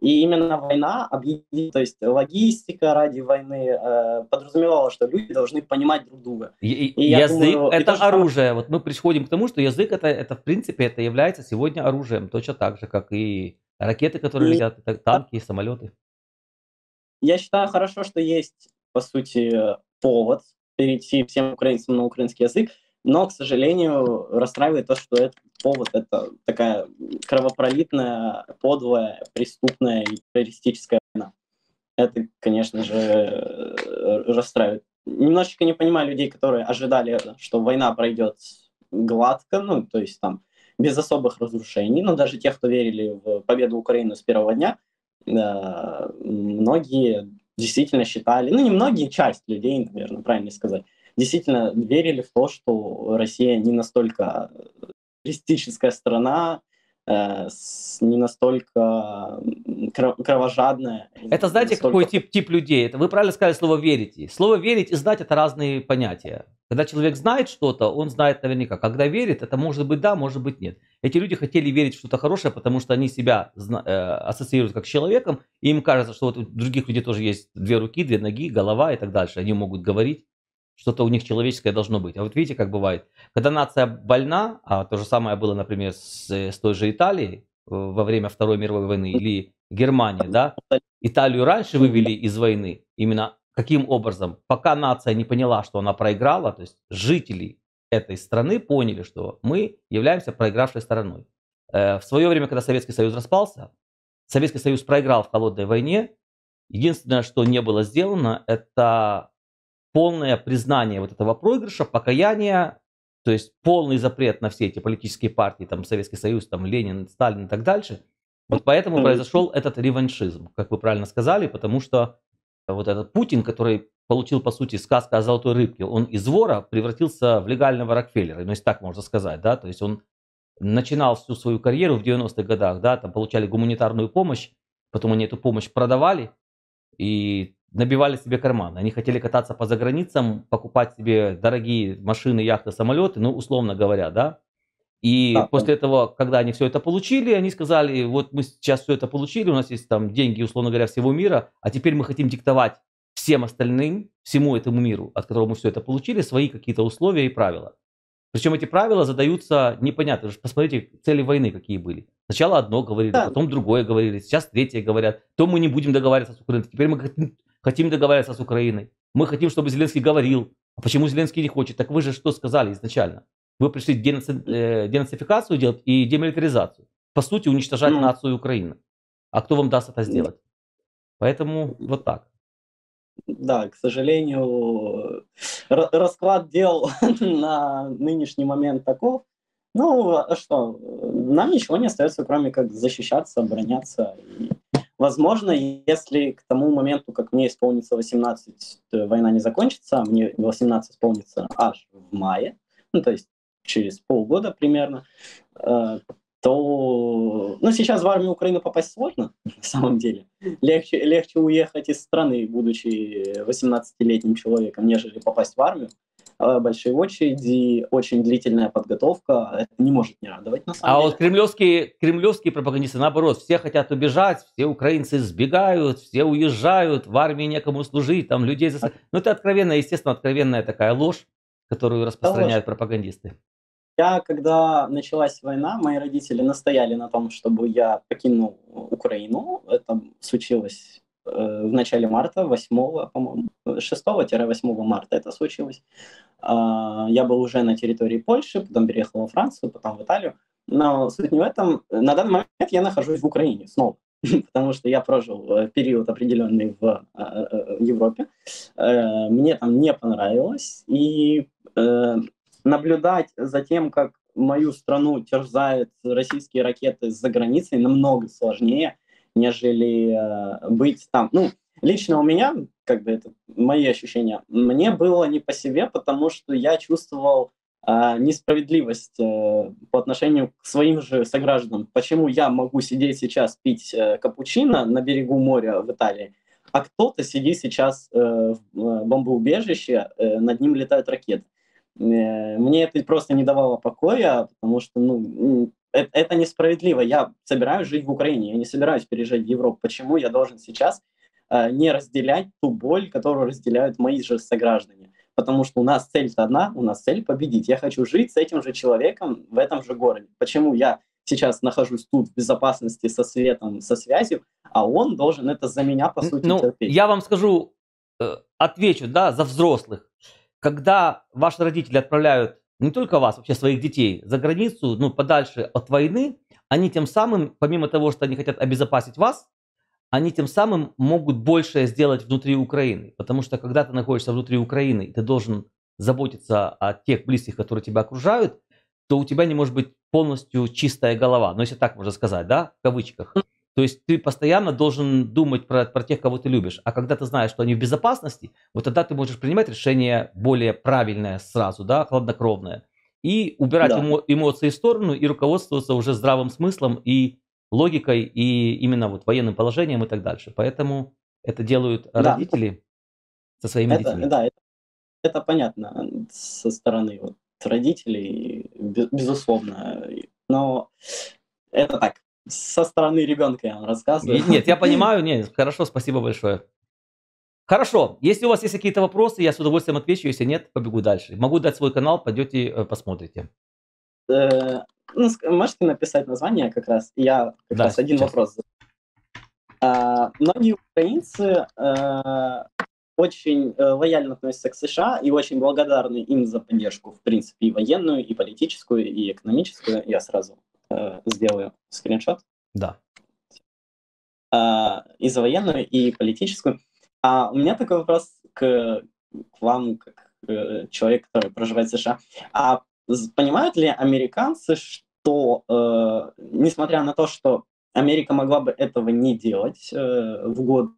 A: И именно война, объединила, то есть логистика ради войны э, подразумевала, что люди должны понимать друг друга.
B: И- и-
A: И я
B: язык
A: думаю, и
B: это
A: то же самое-
B: оружие. Вот мы приходим к тому, что язык это, это в принципе это является сегодня оружием, точно так же, как и ракеты, которые
A: И-
B: летят, и танки, и самолеты.
A: Я считаю хорошо, что есть, по сути, повод перейти всем украинцам на украинский язык, но, к сожалению, расстраивает то, что этот повод – это такая кровопролитная, подлая, преступная и террористическая война. Это, конечно же, э, расстраивает. немножечко не понимаю людей, которые ожидали, что война пройдет гладко, ну, то есть там без особых разрушений, но даже те, кто верили в победу Украины с первого дня, многие действительно считали, ну не многие, часть людей, наверное, правильно сказать, действительно верили в то, что Россия не настолько реалистическая страна, э, не настолько кровожадная.
B: Это знаете, настолько... какой тип, тип людей? Это вы правильно сказали слово «верите». Слово «верить» и «знать» — это разные понятия. Когда человек знает что-то, он знает наверняка. Когда верит, это может быть да, может быть нет. Эти люди хотели верить в что-то хорошее, потому что они себя э, ассоциируют как с человеком, и им кажется, что вот у других людей тоже есть две руки, две ноги, голова и так дальше. Они могут говорить что-то у них человеческое должно быть. А вот видите, как бывает, когда нация больна, а то же самое было, например, с, с той же Италией э, во время Второй мировой войны или Германии, да, Италию раньше вывели из войны, именно каким образом, пока нация не поняла, что она проиграла, то есть жители этой страны поняли, что мы являемся проигравшей стороной. Э, в свое время, когда Советский Союз распался, Советский Союз проиграл в холодной войне, единственное, что не было сделано, это полное признание вот этого проигрыша, покаяние, то есть полный запрет на все эти политические партии, там Советский Союз, там Ленин, Сталин и так дальше. Вот поэтому произошел этот реваншизм, как вы правильно сказали, потому что вот этот Путин, который получил, по сути, сказка о золотой рыбке, он из вора превратился в легального Рокфеллера, ну, если так можно сказать, да, то есть он начинал всю свою карьеру в 90-х годах, да, там получали гуманитарную помощь, потом они эту помощь продавали, и набивали себе карман. Они хотели кататься по заграницам, покупать себе дорогие машины, яхты, самолеты, ну, условно говоря, да. И да, после да. этого, когда они все это получили, они сказали, вот мы сейчас все это получили, у нас есть там деньги, условно говоря, всего мира, а теперь мы хотим диктовать всем остальным, всему этому миру, от которого мы все это получили, свои какие-то условия и правила. Причем эти правила задаются непонятно. Посмотрите, цели войны какие были. Сначала одно говорили, да. потом другое говорили, сейчас третье говорят. То мы не будем договариваться с Украиной, теперь мы хотим договариваться с Украиной. Мы хотим, чтобы Зеленский говорил. А почему Зеленский не хочет? Так вы же что сказали изначально? Вы пришли э, денацификацию делать и демилитаризацию. По сути, уничтожать mm. нацию Украины. А кто вам даст это сделать? Поэтому вот так.
A: Да, к сожалению, расклад дел [laughs] на нынешний момент таков. Ну, а что, нам ничего не остается, кроме как защищаться, обороняться и Возможно, если к тому моменту, как мне исполнится 18, война не закончится, а мне 18 исполнится аж в мае, ну, то есть через полгода примерно, э, то ну, сейчас в армию Украины попасть сложно, [laughs] на самом деле. Легче, легче уехать из страны, будучи 18-летним человеком, нежели попасть в армию. Э, большие очереди, очень длительная подготовка. Это не может не радовать, на самом
B: а
A: деле.
B: вот кремлевские, кремлевские пропагандисты, наоборот, все хотят убежать, все украинцы сбегают, все уезжают, в армии некому служить, там людей... Зас... Ну, это откровенная, естественно, откровенная такая ложь, которую распространяют пропагандисты.
A: Я, когда началась война, мои родители настояли на том, чтобы я покинул Украину. Это случилось в начале марта, 8, по-моему, 6-8 марта это случилось. А, я был уже на территории Польши, потом переехал во Францию, потом в Италию. Но суть не в этом. На данный момент я нахожусь в Украине снова, [laughs] потому что я прожил э, период определенный в э, Европе. Мне там не понравилось. И наблюдать за тем, как мою страну терзают российские ракеты за границей, намного сложнее, нежели э, быть там. Ну, лично у меня, как бы это мои ощущения, мне было не по себе, потому что я чувствовал э, несправедливость э, по отношению к своим же согражданам. Почему я могу сидеть сейчас пить э, капучино на берегу моря в Италии, а кто-то сидит сейчас э, в э, бомбоубежище, э, над ним летают ракеты. Э, мне это просто не давало покоя, потому что ну, это, это несправедливо. Я собираюсь жить в Украине, я не собираюсь переезжать в Европу. Почему я должен сейчас э, не разделять ту боль, которую разделяют мои же сограждане? Потому что у нас цель-то одна, у нас цель победить. Я хочу жить с этим же человеком в этом же городе. Почему я сейчас нахожусь тут в безопасности со светом, со связью, а он должен это за меня, по сути,
B: ну, терпеть? Я вам скажу, э, отвечу, да, за взрослых. Когда ваши родители отправляют не только вас, вообще своих детей за границу, ну, подальше от войны, они тем самым, помимо того, что они хотят обезопасить вас, они тем самым могут большее сделать внутри Украины. Потому что когда ты находишься внутри Украины, ты должен заботиться о тех близких, которые тебя окружают, то у тебя не может быть полностью чистая голова. Ну, если так можно сказать, да, в кавычках. То есть ты постоянно должен думать про, про тех, кого ты любишь. А когда ты знаешь, что они в безопасности, вот тогда ты можешь принимать решение более правильное сразу, да, хладнокровное. И убирать да. эмо, эмоции в сторону и руководствоваться уже здравым смыслом и логикой, и именно вот военным положением и так дальше. Поэтому это делают да. родители со своими
A: это,
B: детьми.
A: Да, это, это понятно со стороны вот, родителей, безусловно. Но это так, со стороны ребенка я вам рассказываю.
B: Нет, я [laughs] понимаю, нет, хорошо, спасибо большое. Хорошо, если у вас есть какие-то вопросы, я с удовольствием отвечу, если нет, побегу дальше. Могу дать свой канал, пойдете, э, посмотрите.
A: Э, ну, можете написать название как раз, я как да, раз один сейчас. вопрос. А, многие украинцы а, очень лояльно относятся к США и очень благодарны им за поддержку, в принципе, и военную, и политическую, и экономическую. Я сразу сделаю скриншот.
B: Да.
A: И за военную, и политическую. А у меня такой вопрос к, к вам, как э, человек, который проживает в США. А понимают ли американцы, что, э, несмотря на то, что Америка могла бы этого не делать э, в год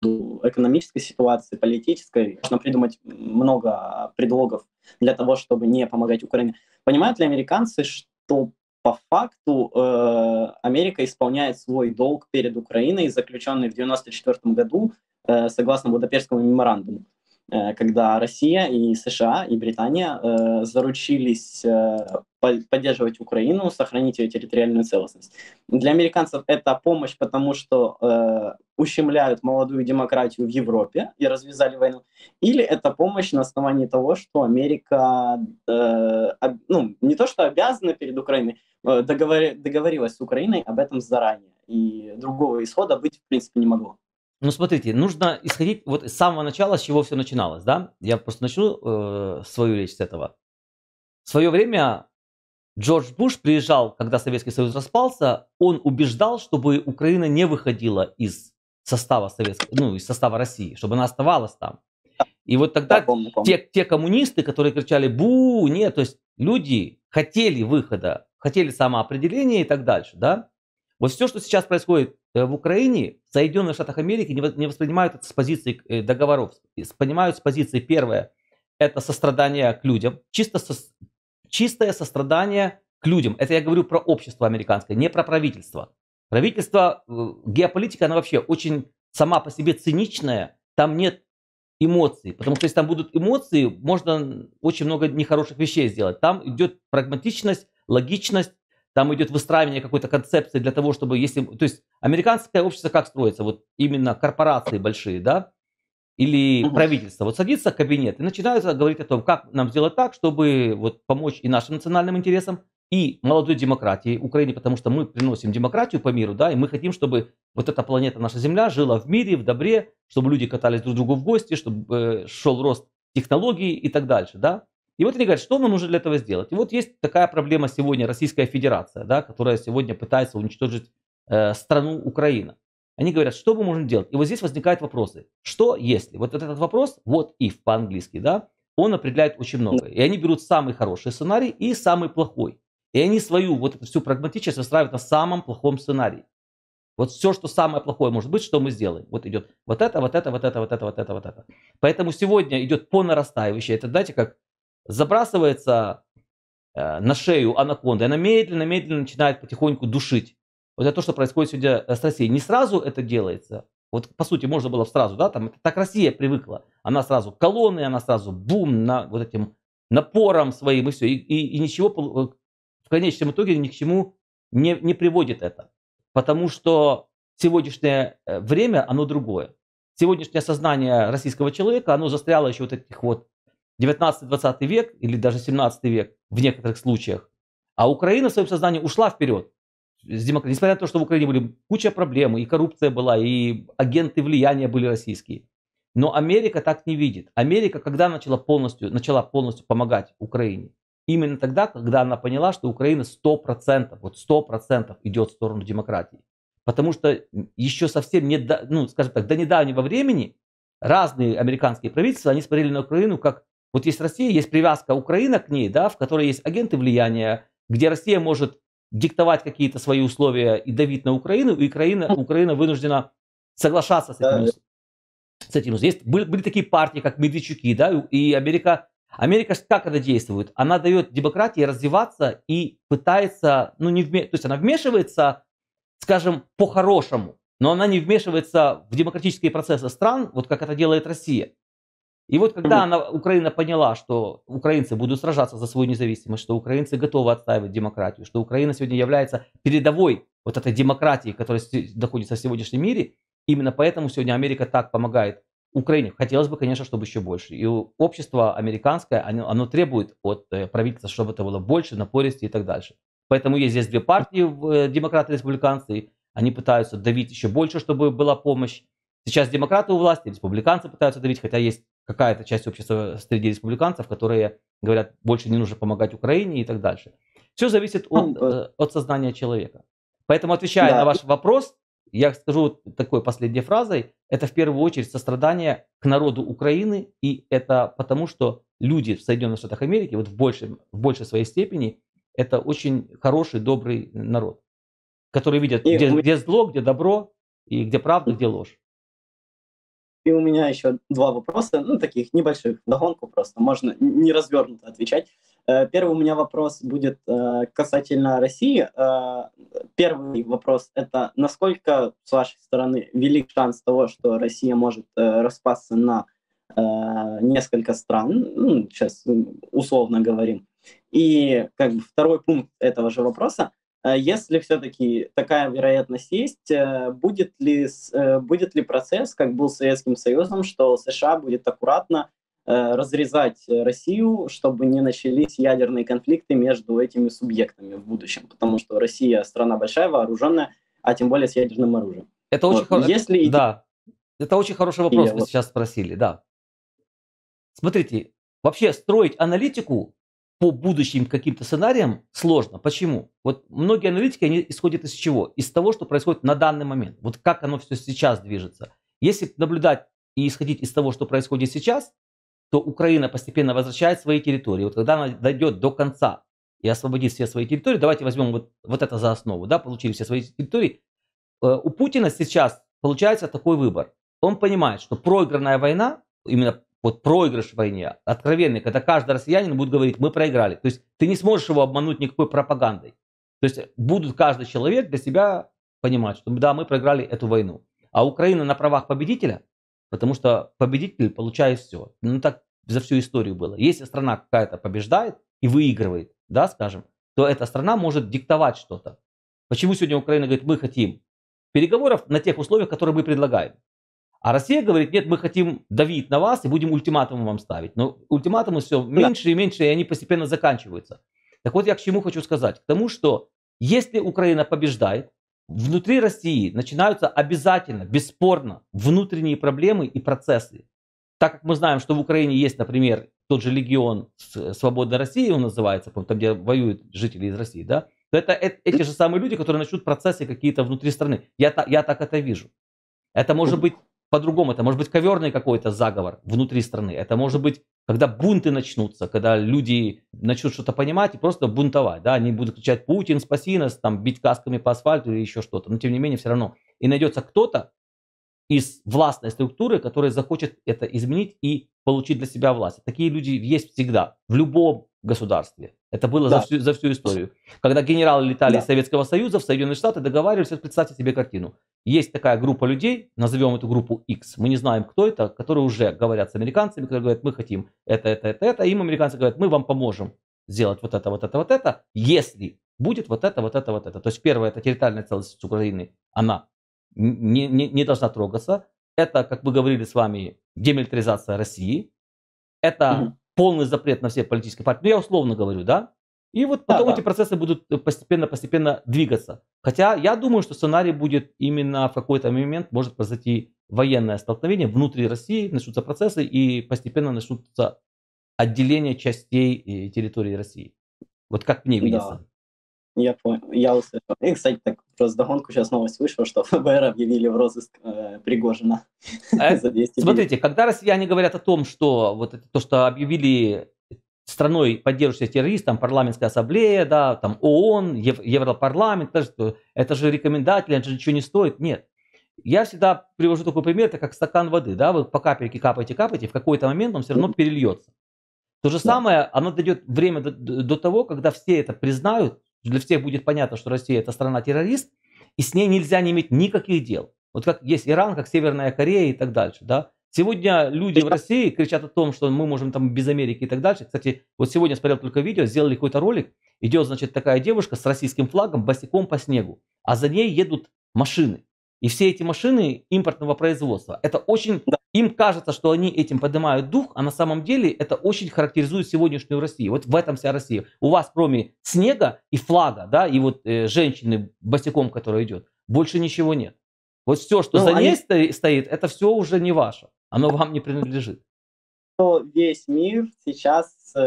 A: экономической ситуации, политической, можно придумать много предлогов для того, чтобы не помогать Украине. Понимают ли американцы, что по факту э, Америка исполняет свой долг перед Украиной, заключенный в 1994 году э, согласно Будапештскому меморандуму? Э, когда Россия и США и Британия э, заручились э, поддерживать Украину, сохранить ее территориальную целостность. Для американцев это помощь, потому что э, ущемляют молодую демократию в Европе и развязали войну, или это помощь на основании того, что Америка э, об, ну, не то что обязана перед Украиной, э, договор, договорилась с Украиной об этом заранее, и другого исхода быть в принципе не могло.
B: Ну, смотрите, нужно исходить вот с самого начала, с чего все начиналось, да? Я просто начну э, свою речь с этого. В свое время Джордж Буш приезжал, когда Советский Союз распался, он убеждал, чтобы Украина не выходила из состава Советского, ну, из состава России, чтобы она оставалась там. И вот тогда да, помню, помню. Те, те коммунисты, которые кричали «бу», нет, то есть люди хотели выхода, хотели самоопределения и так дальше, да? Вот все, что сейчас происходит в Украине, в Соединенных Штатах Америки не воспринимают это с позиции э, договоров. Понимают с позиции первое, это сострадание к людям, чисто со, чистое сострадание к людям. Это я говорю про общество американское, не про правительство. Правительство, э, геополитика, она вообще очень сама по себе циничная, там нет эмоций, потому что если там будут эмоции, можно очень много нехороших вещей сделать. Там идет прагматичность, логичность, там идет выстраивание какой-то концепции для того, чтобы, если, то есть американское общество как строится, вот именно корпорации большие, да, или угу. правительство, вот садится кабинет и начинают говорить о том, как нам сделать так, чтобы вот помочь и нашим национальным интересам, и молодой демократии Украины, потому что мы приносим демократию по миру, да, и мы хотим, чтобы вот эта планета, наша Земля, жила в мире, в добре, чтобы люди катались друг к другу в гости, чтобы э, шел рост технологий и так дальше, да. И вот они говорят, что нам нужно для этого сделать. И вот есть такая проблема сегодня Российская Федерация, да, которая сегодня пытается уничтожить э, страну Украина. Они говорят, что мы можем делать? И вот здесь возникают вопросы. Что если? Вот этот вопрос, вот if по-английски, да, он определяет очень много. И они берут самый хороший сценарий и самый плохой. И они свою вот эту всю прагматичность выстраивают на самом плохом сценарии. Вот все, что самое плохое может быть, что мы сделаем. Вот идет вот это, вот это, вот это, вот это, вот это, вот это. Поэтому сегодня идет по нарастающей. Это, знаете, как забрасывается э, на шею анаконды, она медленно-медленно начинает потихоньку душить. Вот это то, что происходит сегодня э, с Россией. Не сразу это делается. Вот по сути можно было сразу, да, там так Россия привыкла. Она сразу колонны, она сразу бум на вот этим напором своим и все. И, и, и ничего э, в конечном итоге ни к чему не, не приводит это. Потому что сегодняшнее время, оно другое. Сегодняшнее сознание российского человека, оно застряло еще вот этих вот 19-20 век или даже 17 век в некоторых случаях. А Украина в своем сознании ушла вперед. Несмотря на то, что в Украине были куча проблем, и коррупция была, и агенты влияния были российские. Но Америка так не видит. Америка, когда начала полностью, начала полностью помогать Украине, именно тогда, когда она поняла, что Украина 100%, вот 100% идет в сторону демократии. Потому что еще совсем, не ну, скажем так, до недавнего времени разные американские правительства, они смотрели на Украину как, вот есть Россия, есть привязка Украины к ней, да, в которой есть агенты влияния, где Россия может диктовать какие-то свои условия и давить на Украину, и Украина, Украина вынуждена соглашаться с этим. С этим. Есть, были, были такие партии, как Медведчуки, да, и Америка, Америка как это действует? Она дает демократии развиваться и пытается, ну не вме, то есть она вмешивается, скажем, по-хорошему, но она не вмешивается в демократические процессы стран, вот как это делает Россия. И вот когда она, Украина поняла, что украинцы будут сражаться за свою независимость, что украинцы готовы отстаивать демократию, что Украина сегодня является передовой вот этой демократии, которая находится в сегодняшнем мире, именно поэтому сегодня Америка так помогает Украине. Хотелось бы, конечно, чтобы еще больше. И общество американское, оно, оно требует от э, правительства, чтобы это было больше, напористее и так дальше. Поэтому есть здесь две партии, э, демократы и республиканцы, они пытаются давить еще больше, чтобы была помощь. Сейчас демократы у власти, республиканцы пытаются давить, хотя есть какая-то часть общества среди республиканцев, которые говорят, больше не нужно помогать Украине и так дальше. Все зависит от, ну, э, от сознания человека. Поэтому, отвечая да. на ваш вопрос, я скажу такой последней фразой, это в первую очередь сострадание к народу Украины, и это потому, что люди в Соединенных Штатах Америки, вот в большей, в большей своей степени, это очень хороший, добрый народ, который видят, где, где зло, где добро, и где правда, где ложь.
A: И у меня еще два вопроса, ну, таких небольших, догонку просто, можно не развернуто отвечать. Э, первый у меня вопрос будет э, касательно России. Э, первый вопрос – это насколько, с вашей стороны, велик шанс того, что Россия может распасться на несколько стран, ну, сейчас условно говорим. И как бы второй пункт этого же вопроса – если все-таки такая вероятность есть, э, будет ли, э, будет ли процесс, как был с Советским Союзом, что США будет аккуратно э, разрезать Россию, чтобы не начались ядерные конфликты между этими субъектами в будущем, потому что Россия страна большая, вооруженная, а тем более с ядерным оружием.
B: Это очень вот. хорошо. Если... Да, это очень хороший вопрос, вы вот... сейчас спросили, да. Смотрите, вообще строить аналитику по будущим каким-то сценариям сложно. Почему? Вот многие аналитики, они исходят из чего? Из того, что происходит на данный момент. Вот как оно все сейчас движется. Если наблюдать и исходить из того, что происходит сейчас, то Украина постепенно возвращает свои территории. Вот когда она дойдет до конца и освободит все свои территории, давайте возьмем вот, вот это за основу, да, получили все свои территории. Э, у Путина сейчас получается такой выбор. Он понимает, что проигранная война, именно вот проигрыш в войне, откровенный, когда каждый россиянин будет говорить, мы проиграли. То есть ты не сможешь его обмануть никакой пропагандой. То есть будут каждый человек для себя понимать, что да, мы проиграли эту войну. А Украина на правах победителя, потому что победитель получает все. Ну так за всю историю было. Если страна какая-то побеждает и выигрывает, да, скажем, то эта страна может диктовать что-то. Почему сегодня Украина говорит, мы хотим переговоров на тех условиях, которые мы предлагаем. А Россия говорит, нет, мы хотим давить на вас и будем ультиматумы вам ставить. Но ультиматумы все меньше и меньше, и они постепенно заканчиваются. Так вот я к чему хочу сказать. К тому, что если Украина побеждает, внутри России начинаются обязательно, бесспорно, внутренние проблемы и процессы. Так как мы знаем, что в Украине есть, например, тот же легион Свободной России, он называется, там, где воюют жители из России, да, то это эти же самые люди, которые начнут процессы какие-то внутри страны. Я, я так это вижу. Это может быть по-другому. Это может быть коверный какой-то заговор внутри страны. Это может быть, когда бунты начнутся, когда люди начнут что-то понимать и просто бунтовать. Да? Они будут кричать «Путин, спаси нас!», там, бить касками по асфальту или еще что-то. Но тем не менее все равно. И найдется кто-то из властной структуры, который захочет это изменить и получить для себя власть. Такие люди есть всегда, в любом государстве. Это было да. за, всю, за всю историю. Когда генералы летали да. из Советского Союза в Соединенные Штаты, договаривались, представьте себе картину. Есть такая группа людей, назовем эту группу X, мы не знаем, кто это, которые уже говорят с американцами, которые говорят, мы хотим это, это, это, это, им американцы говорят, мы вам поможем сделать вот это, вот это, вот это, если будет вот это, вот это, вот это. То есть первое, это территориальная целостность Украины, она не, не, не должна трогаться. Это, как мы говорили с вами, демилитаризация России. Это полный запрет на все политические партии. Ну, я условно говорю, да? И вот потом да, эти да. процессы будут постепенно-постепенно двигаться. Хотя я думаю, что сценарий будет именно в какой-то момент может произойти военное столкновение внутри России, начнутся процессы и постепенно начнутся отделение частей территории России. Вот как мне видится.
A: Я понял, я услышал. И, кстати, так просто догонку сейчас новость вышла, что [laughs] ФБР объявили в розыск э, Пригожина
B: а [laughs] за 200 Смотрите, когда россияне говорят о том, что вот это, то, что объявили страной, поддерживающей террористам, парламентская ассамблея, да, там ООН, Ев, Европарламент, это же, это же рекомендательно, это же ничего не стоит. Нет. Я всегда привожу такой пример, это как стакан воды, да, вы по капельке капаете, капаете, в какой-то момент он все равно перельется. То же самое, оно дойдет время до, до того, когда все это признают, для всех будет понятно, что Россия это страна-террорист, и с ней нельзя не иметь никаких дел. Вот как есть Иран, как Северная Корея и так дальше, да. Сегодня люди в России кричат о том, что мы можем там без Америки и так дальше. Кстати, вот сегодня смотрел только видео, сделали какой-то ролик, идет, значит, такая девушка с российским флагом босиком по снегу, а за ней едут машины. И все эти машины импортного производства. Это очень, им кажется, что они этим поднимают дух, а на самом деле это очень характеризует сегодняшнюю Россию. Вот в этом вся Россия. У вас кроме снега и флага, да, и вот э, женщины босиком, которая идет, больше ничего нет. Вот все, что ну, за ней они... стоит, это все уже не ваше. Оно вам не принадлежит.
A: Весь мир сейчас, э,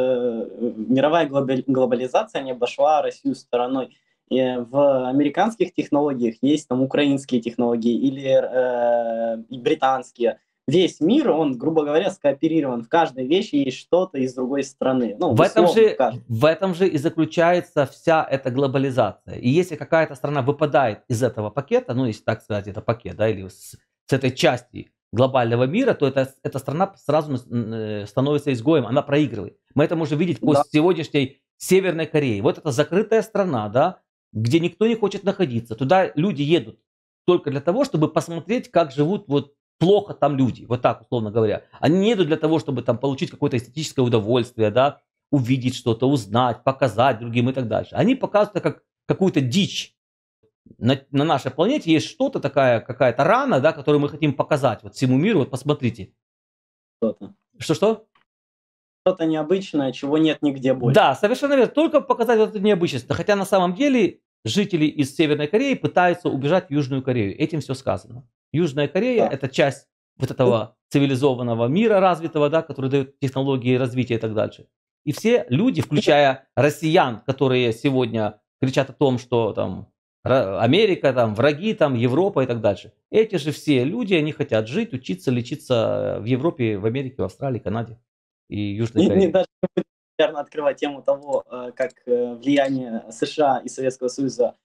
A: мировая глобализация не обошла Россию стороной в американских технологиях есть там украинские технологии или э, британские. Весь мир, он, грубо говоря, скооперирован. В каждой вещи есть что-то из другой страны.
B: Ну, в, этом же, в этом же и заключается вся эта глобализация. И если какая-то страна выпадает из этого пакета, ну, если так сказать, это пакет, да, или с, с этой части глобального мира, то это, эта страна сразу э, становится изгоем, она проигрывает. Мы это можем видеть по да. сегодняшней Северной Корее. Вот это закрытая страна, да, где никто не хочет находиться. Туда люди едут только для того, чтобы посмотреть, как живут вот плохо там люди, вот так условно говоря. Они не едут для того, чтобы там получить какое-то эстетическое удовольствие, да, увидеть что-то, узнать, показать другим и так дальше. Они показывают это как какую-то дичь. На, на нашей планете есть что-то такая, какая-то рана, да, которую мы хотим показать вот всему миру. Вот посмотрите.
A: Что-то.
B: Что-что?
A: что-то необычное, чего нет нигде больше.
B: Да, совершенно верно. Только показать вот эту необычность. Хотя на самом деле жители из Северной Кореи пытаются убежать в Южную Корею. Этим все сказано. Южная Корея да. это часть вот этого цивилизованного мира развитого, да, который дает технологии развития и так дальше. И все люди, включая россиян, которые сегодня кричат о том, что там Америка, там, враги, там, Европа и так дальше. Эти же все люди, они хотят жить, учиться, лечиться в Европе, в Америке, в Австралии, Канаде и Южной Корее. Не, не даже
A: наверное, открывать тему того, э, как э, влияние США и Советского Союза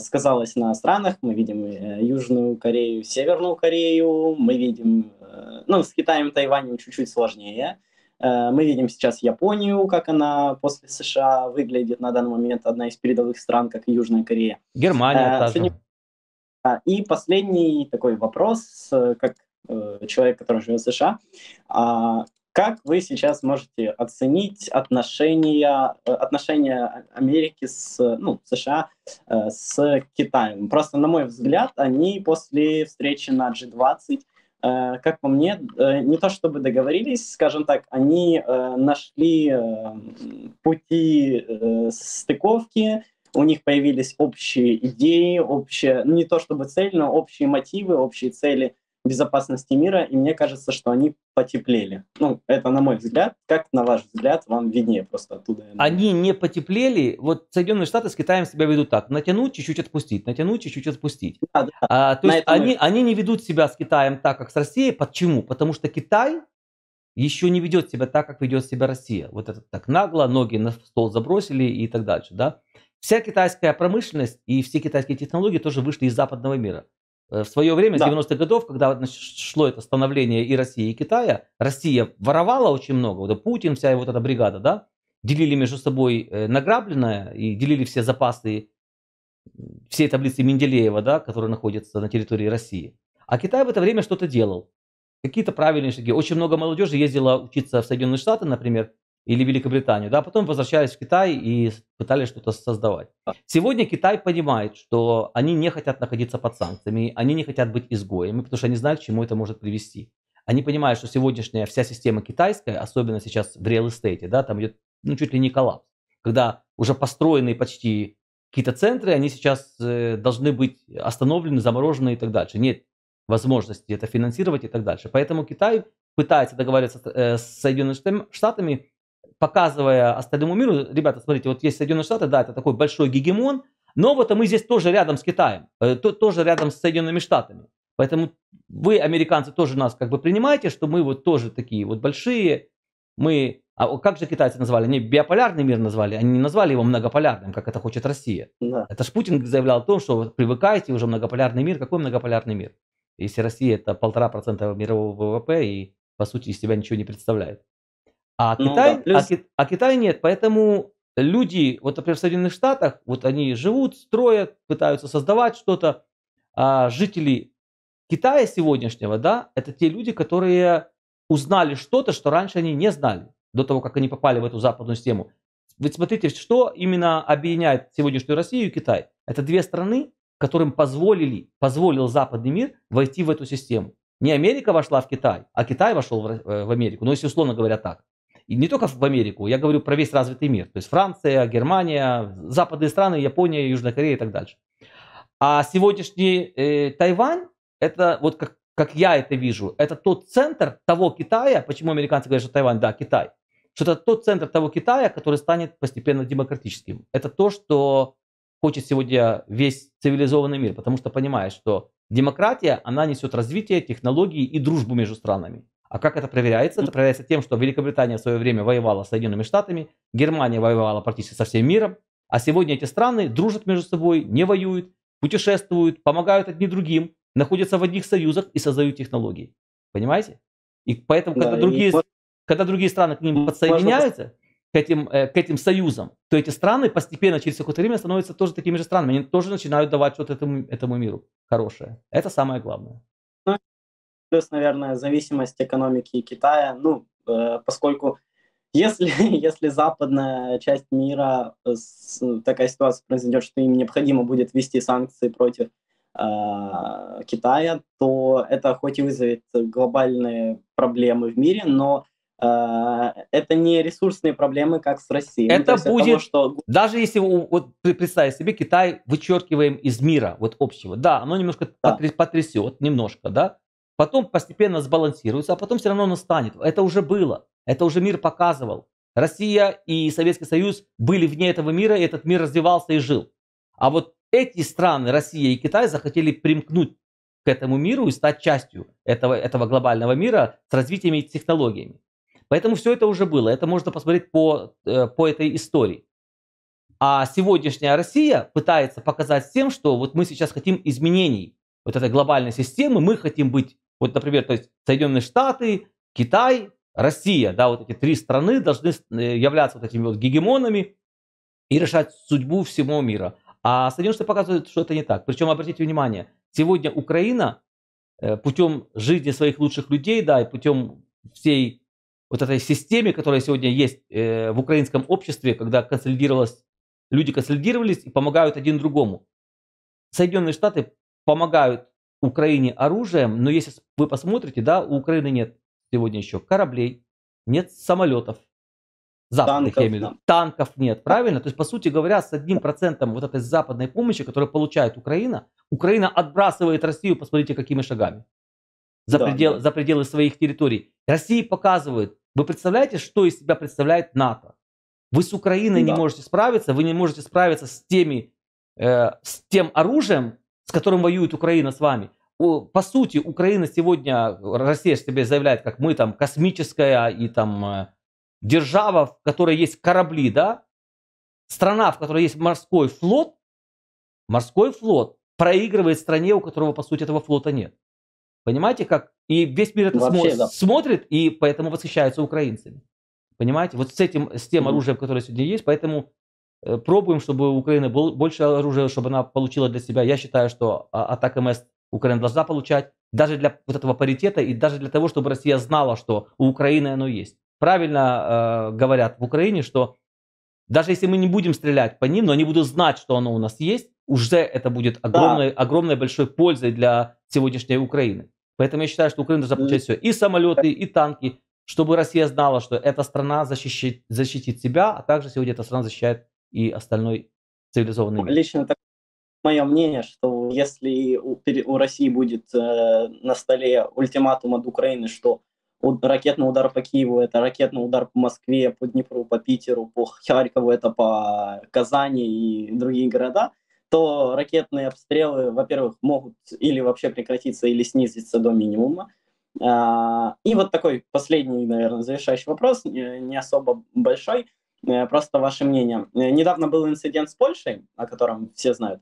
A: сказалось на странах. Мы видим Южную Корею, Северную Корею, мы видим, ну, с Китаем, Тайванем чуть-чуть сложнее. Мы видим сейчас Японию, как она после США выглядит на данный момент, одна из передовых стран, как и Южная Корея.
B: Германия а.
A: И последний такой вопрос, как человек, который живет в США. Как вы сейчас можете оценить отношения, э, отношения Америки с ну, США э, с Китаем? Просто, на мой взгляд, они после встречи на G20 э, как по мне, не то чтобы договорились, скажем так, они нашли пути стыковки, у них появились общие идеи, общие, ну, не то чтобы цель, но общие мотивы, общие цели – безопасности мира, и мне кажется, что они потеплели. Ну, это на мой взгляд. Как на ваш взгляд, вам виднее просто оттуда?
B: Они не потеплели. Вот Соединенные Штаты с Китаем себя ведут так. Натянуть, чуть-чуть отпустить, натянуть, чуть-чуть отпустить. Да, да. А, то на есть они, мы... они не ведут себя с Китаем так, как с Россией. Почему? Потому что Китай еще не ведет себя так, как ведет себя Россия. Вот это так нагло, ноги на стол забросили и так дальше. Да? Вся китайская промышленность и все китайские технологии тоже вышли из западного мира. Э, в свое время, да. с 90-х годов, когда значит, шло это становление и России, и Китая, Россия воровала очень много. Вот Путин, вся вот эта бригада, да, делили между собой э, награбленное и делили все запасы, все таблицы Менделеева, да, которые находятся на территории России. А Китай в это время что-то делал. Какие-то правильные шаги. Очень много молодежи ездила учиться в Соединенные Штаты, например, или Великобританию, да, потом возвращались в Китай и пытались что-то создавать. Сегодня Китай понимает, что они не хотят находиться под санкциями, они не хотят быть изгоями, потому что они знают, к чему это может привести. Они понимают, что сегодняшняя вся система китайская, особенно сейчас в estate, да, там идет ну, чуть ли не коллапс, когда уже построенные почти какие-то центры, они сейчас э, должны быть остановлены, заморожены и так дальше. Нет возможности это финансировать и так дальше. Поэтому Китай пытается договариваться э, с Соединенными Штатами показывая остальному миру, ребята, смотрите, вот есть Соединенные Штаты, да, это такой большой гегемон, но вот мы здесь тоже рядом с Китаем, э, тоже рядом с Соединенными Штатами. Поэтому вы, американцы, тоже нас как бы принимаете, что мы вот тоже такие вот большие, мы, а как же китайцы назвали? Они биополярный мир назвали, они не назвали его многополярным, как это хочет Россия. Да. Это ж Путин заявлял о том, что вы привыкаете уже многополярный мир. Какой многополярный мир? Если Россия это полтора процента мирового ВВП и по сути из себя ничего не представляет. А ну, Китай, да, плюс... а, а Китай нет, поэтому люди, вот например в Соединенных Штатах, вот они живут, строят, пытаются создавать что-то, а жители Китая сегодняшнего, да, это те люди, которые узнали что-то, что раньше они не знали, до того, как они попали в эту западную систему. Вы смотрите, что именно объединяет сегодняшнюю Россию и Китай. Это две страны, которым позволили, позволил западный мир войти в эту систему. Не Америка вошла в Китай, а Китай вошел в, э, в Америку. Ну, если условно говоря так. И не только в Америку, я говорю про весь развитый мир. То есть Франция, Германия, западные страны, Япония, Южная Корея и так дальше. А сегодняшний э, Тайвань, это вот как, как я это вижу, это тот центр того Китая, почему американцы говорят, что Тайвань, да, Китай, что это тот центр того Китая, который станет постепенно демократическим. Это то, что хочет сегодня весь цивилизованный мир, потому что понимает, что демократия, она несет развитие, технологии и дружбу между странами. А как это проверяется? Это проверяется тем, что Великобритания в свое время воевала с Соединенными Штатами, Германия воевала практически со всем миром, а сегодня эти страны дружат между собой, не воюют, путешествуют, помогают одни другим, находятся в одних союзах и создают технологии. Понимаете? И поэтому, да, когда, другие, и... когда другие страны к ним подсоединяются, к этим, э, к этим союзам, то эти страны постепенно через какое-то время становятся тоже такими же странами. Они тоже начинают давать что-то этому, этому миру хорошее. Это самое главное.
A: Плюс, наверное, зависимость экономики Китая. Ну, э, поскольку если, [laughs] если западная часть мира, э, такая ситуация произойдет, что им необходимо будет ввести санкции против э, Китая, то это хоть и вызовет глобальные проблемы в мире, но Э, это не ресурсные проблемы, как с Россией.
B: Это ну, будет, того, что... даже если, вот представить себе, Китай вычеркиваем из мира, вот общего, да, оно немножко да. потрясет, немножко, да, потом постепенно сбалансируется, а потом все равно оно станет. Это уже было, это уже мир показывал. Россия и Советский Союз были вне этого мира, и этот мир развивался и жил. А вот эти страны, Россия и Китай, захотели примкнуть к этому миру и стать частью этого, этого глобального мира с развитием и технологиями. Поэтому все это уже было. Это можно посмотреть по, э, по этой истории. А сегодняшняя Россия пытается показать всем, что вот мы сейчас хотим изменений вот этой глобальной системы. Мы хотим быть, вот, например, то есть Соединенные Штаты, Китай, Россия, да, вот эти три страны должны э, являться вот этими вот гегемонами и решать судьбу всего мира. А Соединенные Штаты показывают, что это не так. Причем, обратите внимание, сегодня Украина э, путем жизни своих лучших людей, да, и путем всей вот этой системе, которая сегодня есть э, в украинском обществе, когда консолидировалось, люди консолидировались и помогают один другому. Соединенные Штаты помогают Украине оружием, но если вы посмотрите, да, у Украины нет сегодня еще кораблей, нет самолетов, западных, танков, я имею в виду, танков нет, правильно? То есть, по сути говоря, с одним процентом вот этой западной помощи, которую получает Украина, Украина отбрасывает Россию, посмотрите, какими шагами за, да, предел, да. за пределы своих территорий. Россия показывает, вы представляете, что из себя представляет НАТО? Вы с Украиной да. не можете справиться, вы не можете справиться с, теми, э, с тем оружием, с которым воюет Украина с вами. По сути, Украина сегодня, Россия себе заявляет, как мы там космическая и там э, держава, в которой есть корабли, да? Страна, в которой есть морской флот, морской флот проигрывает стране, у которого, по сути, этого флота нет. Понимаете, как? И весь мир это Вообще, смо- да. смотрит, и поэтому восхищается украинцами. Понимаете? Вот с этим, с тем оружием, которое сегодня есть, поэтому пробуем, чтобы у Украины было больше оружия, чтобы она получила для себя. Я считаю, что а, атака МС Украина должна получать, даже для вот этого паритета и даже для того, чтобы Россия знала, что у Украины оно есть. Правильно э, говорят в Украине, что даже если мы не будем стрелять по ним, но они будут знать, что оно у нас есть, уже это будет огромной, да. огромной большой пользой для сегодняшней Украины. Поэтому я считаю, что Украина должна получать все. И самолеты, и танки, чтобы Россия знала, что эта страна защитит, защитит себя, а также сегодня эта страна защищает и остальной цивилизованный мир.
A: Лично так мое мнение, что если у, у России будет э, на столе ультиматум от Украины, что ракетный удар по Киеву, это ракетный удар по Москве, по Днепру, по Питеру, по Харькову, это по Казани и другие города, то ракетные обстрелы, во-первых, могут или вообще прекратиться, или снизиться до минимума. А, и вот такой последний, наверное, завершающий вопрос, не особо большой, просто ваше мнение. Э, недавно был инцидент с Польшей, о котором все знают,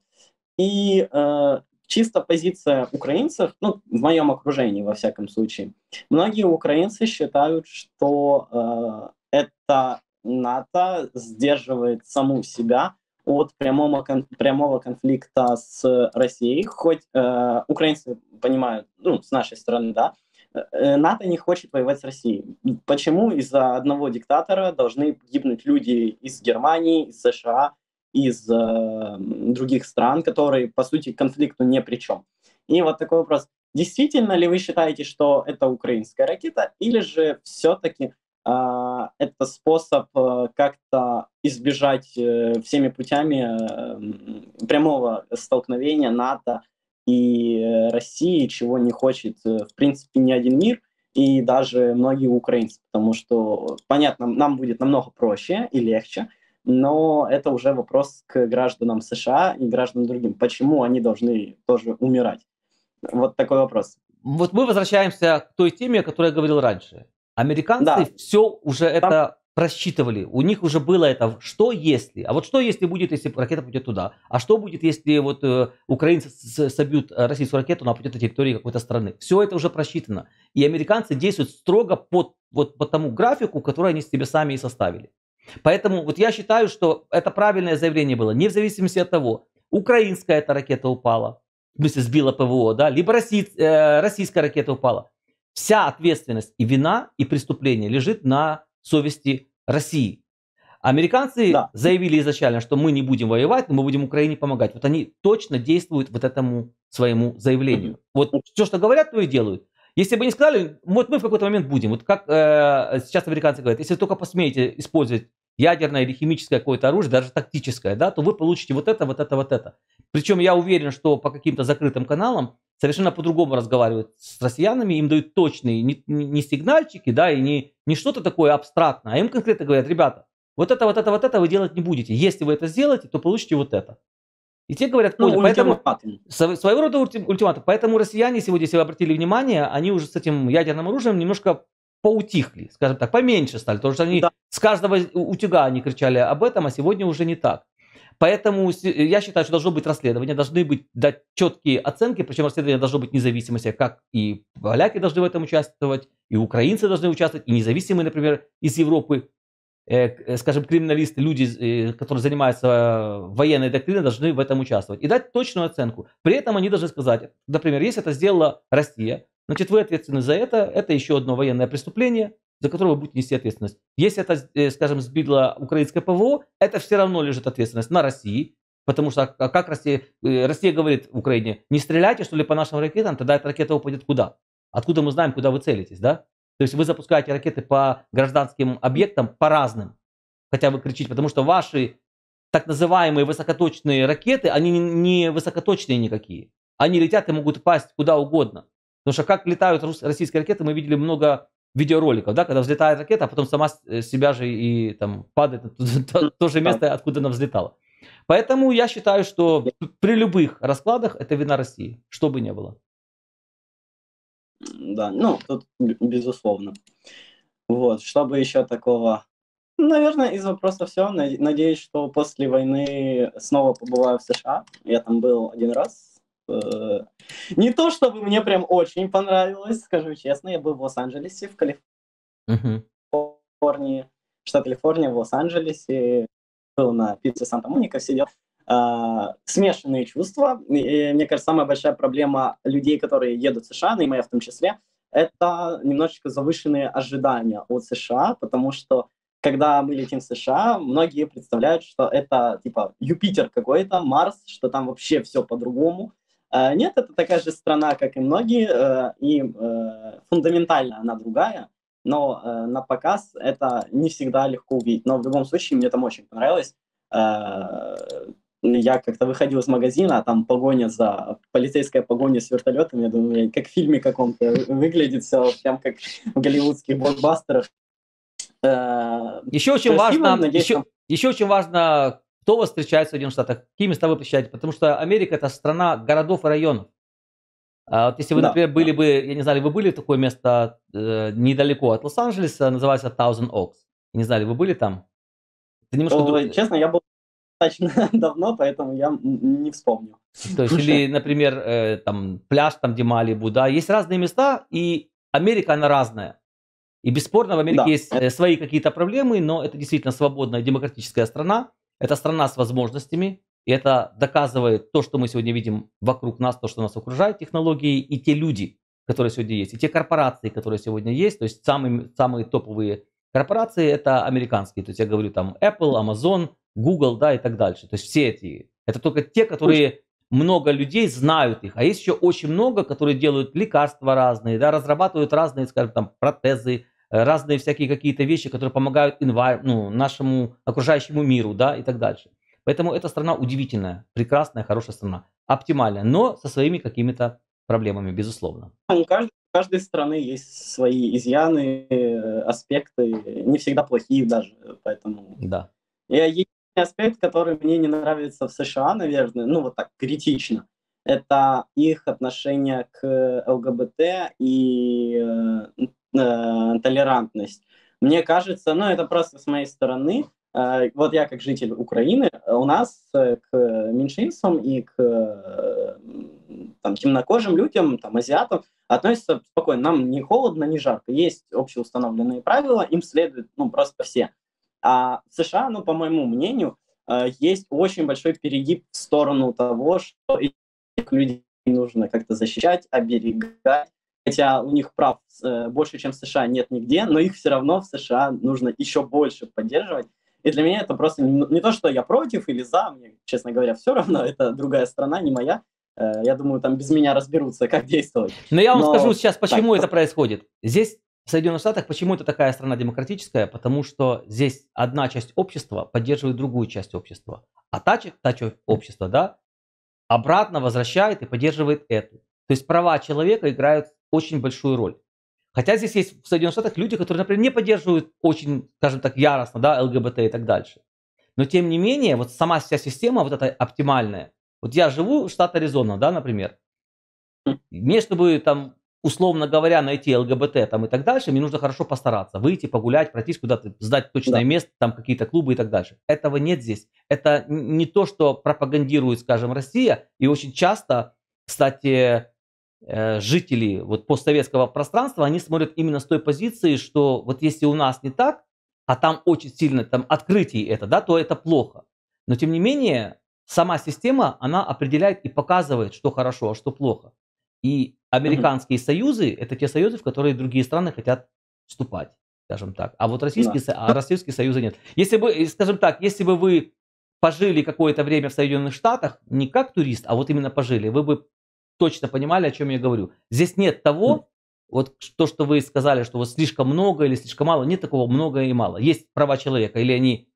A: и э, чисто позиция украинцев, ну, в моем окружении, во всяком случае, многие украинцы считают, что э, это НАТО сдерживает саму себя от прямого, кон- прямого конфликта с Россией, хоть э, украинцы понимают, ну, с нашей стороны, да, э, НАТО не хочет воевать с Россией. Почему из-за одного диктатора должны гибнуть люди из Германии, из США, из э, других стран, которые, по сути, конфликту не при чем. И вот такой вопрос. Действительно ли вы считаете, что это украинская ракета, или же все-таки э, это способ э, как-то избежать э, всеми путями э, прямого столкновения НАТО и э, России, чего не хочет, э, в принципе, ни один мир, и даже многие украинцы, потому что, понятно, нам будет намного проще и легче, но это уже вопрос к гражданам США и гражданам другим. Почему они должны тоже умирать? Вот такой вопрос.
B: Вот мы возвращаемся к той теме, о которой я говорил раньше. Американцы да. все уже Там... это просчитывали. У них уже было это, что если. А вот что если будет, если ракета пойдет туда? А что будет, если вот э, украинцы собьют российскую ракету, она пойдет на территории какой-то страны? Все это уже просчитано. И американцы действуют строго под, вот, по тому графику, который они себе сами и составили. Поэтому вот я считаю, что это правильное заявление было, не в зависимости от того, украинская эта ракета упала, в смысле сбила ПВО, да, либо россий, э, российская ракета упала. Вся ответственность и вина, и преступление лежит на совести России. Американцы да. заявили изначально, что мы не будем воевать, но мы будем Украине помогать. Вот они точно действуют вот этому своему заявлению. Вот все, что говорят, то и делают. Если бы не сказали, вот мы в какой-то момент будем, вот как э, сейчас американцы говорят, если только посмеете использовать ядерное или химическое какое-то оружие, даже тактическое, да, то вы получите вот это, вот это, вот это. Причем я уверен, что по каким-то закрытым каналам совершенно по-другому разговаривают с россиянами, им дают точные не, не сигнальчики, да, и не, не что-то такое абстрактное, а им конкретно говорят, ребята, вот это, вот это, вот это вы делать не будете. Если вы это сделаете, то получите вот это. И те говорят, понял, ну, поэтому своего рода ультиматум. Поэтому россияне сегодня, если вы обратили внимание, они уже с этим ядерным оружием немножко поутихли, скажем так, поменьше стали. Потому что они да. с каждого утюга они кричали об этом, а сегодня уже не так. Поэтому я считаю, что должно быть расследование, должны быть дать четкие оценки, причем расследование должно быть независимости, как и поляки должны в этом участвовать, и украинцы должны участвовать, и независимые, например, из Европы Э, э, скажем, криминалисты, люди, э, которые занимаются военной доктриной, должны в этом участвовать и дать точную оценку. При этом они должны сказать, например, если это сделала Россия, значит, вы ответственны за это, это еще одно военное преступление, за которое вы будете нести ответственность. Если это, скажем, сбила украинское ПВО, это все равно лежит ответственность на России, потому что а как Россия, Россия говорит Украине, не стреляйте, что ли, по нашим ракетам, тогда эта ракета упадет куда? Откуда мы знаем, куда вы целитесь, да? То есть вы запускаете ракеты по гражданским объектам по разным. Хотя вы кричите, потому что ваши так называемые высокоточные ракеты, они не высокоточные никакие. Они летят и могут упасть куда угодно. Потому что как летают российские ракеты, мы видели много видеороликов, да, когда взлетает ракета, а потом сама э, себя же и там падает на [laughs] то, то же место, откуда она взлетала. Поэтому я считаю, что при любых раскладах это вина России, что бы ни было.
A: Да, ну, тут безусловно. Вот, чтобы еще такого... Наверное, из вопроса все. Надеюсь, что после войны снова побываю в США. Я там был один раз. Э, не то, чтобы мне прям очень понравилось, скажу честно. Я был в Лос-Анджелесе, в Калифорнии, штат Калифорния, в Лос-Анджелесе. Был на пицце Санта-Моника, сидел. А, смешанные чувства. И, мне кажется, самая большая проблема людей, которые едут в США, ну и моя в том числе, это немножечко завышенные ожидания от США, потому что когда мы летим в США, многие представляют, что это типа Юпитер какой-то, Марс, что там вообще все по-другому. А, нет, это такая же страна, как и многие, э, и э, фундаментально она другая, но э, на показ это не всегда легко увидеть. Но в любом случае мне там очень понравилось я как-то выходил из магазина, а там погоня за... полицейская погоня с вертолетом, я думаю, как в фильме каком-то выглядит все, прям как в голливудских блокбастерах.
B: Еще очень важно, еще, еще очень важно, кто вас встречает в Соединенных Штатах, какие места вы посещаете, потому что Америка это страна городов и районов. А вот если вы, да, например, были бы, я не знаю, вы были в такое место э, недалеко от Лос-Анджелеса, называется Thousand Oaks. Не знаю, вы были там?
A: Это немножко О, друг... Честно, я был достаточно [laughs] давно, поэтому я не вспомню.
B: То есть, или, например, э, там пляж, там, где Малибу, да, есть разные места, и Америка, она разная. И бесспорно, в Америке да. есть э, свои какие-то проблемы, но это действительно свободная демократическая страна. Это страна с возможностями, и это доказывает то, что мы сегодня видим вокруг нас, то, что нас окружает, технологии и те люди, которые сегодня есть, и те корпорации, которые сегодня есть. То есть самые, самые топовые корпорации это американские. То есть я говорю там Apple, Amazon, Google, да, и так дальше. То есть все эти, это только те, которые много людей знают их, а есть еще очень много, которые делают лекарства разные, да, разрабатывают разные, скажем, там, протезы, разные всякие какие-то вещи, которые помогают ну, нашему окружающему миру, да, и так дальше. Поэтому эта страна удивительная, прекрасная, хорошая страна, оптимальная, но со своими какими-то проблемами, безусловно.
A: У каждой, у каждой страны есть свои изъяны, э, аспекты, не всегда плохие даже, поэтому...
B: Да.
A: Я, аспект, который мне не нравится в США, наверное, ну вот так критично, это их отношение к ЛГБТ и э, толерантность. Мне кажется, ну это просто с моей стороны, э, вот я как житель Украины, у нас э, к меньшинствам и к э, там, темнокожим людям, там, азиатам относятся спокойно. Нам не холодно, не жарко. Есть общеустановленные правила, им следуют ну, просто все. А в США, ну, по моему мнению, э, есть очень большой перегиб в сторону того, что этих людей нужно как-то защищать, оберегать. Хотя у них прав э, больше, чем в США, нет нигде, но их все равно в США нужно еще больше поддерживать. И для меня это просто не то, что я против или за, мне, честно говоря, все равно, это другая страна, не моя. Э, я думаю, там без меня разберутся, как действовать.
B: Но я вам Но... скажу сейчас, почему так, это происходит. Здесь в Соединенных Штатах почему это такая страна демократическая? Потому что здесь одна часть общества поддерживает другую часть общества, а та, та часть общества, да, обратно возвращает и поддерживает эту. То есть права человека играют очень большую роль. Хотя здесь есть в Соединенных Штатах люди, которые, например, не поддерживают очень, скажем так, яростно, да, ЛГБТ и так дальше. Но тем не менее, вот сама вся система вот эта оптимальная. Вот я живу в штат Аризона, да, например. Мне, чтобы там условно говоря, найти ЛГБТ там и так дальше, мне нужно хорошо постараться, выйти, погулять, пройтись куда-то, сдать точное да. место, там какие-то клубы и так дальше. Этого нет здесь. Это не то, что пропагандирует, скажем, Россия. И очень часто, кстати, жители вот постсоветского пространства, они смотрят именно с той позиции, что вот если у нас не так, а там очень сильно там открытие это, да, то это плохо. Но тем не менее, сама система, она определяет и показывает, что хорошо, а что плохо. И американские mm-hmm. союзы – это те союзы, в которые другие страны хотят вступать, скажем так. А вот российские, да. а российские союзы нет. Если бы, скажем так, если бы вы пожили какое-то время в Соединенных Штатах, не как турист, а вот именно пожили, вы бы точно понимали, о чем я говорю. Здесь нет того, вот то, что вы сказали, что вот слишком много или слишком мало, нет такого много и мало. Есть права человека, или они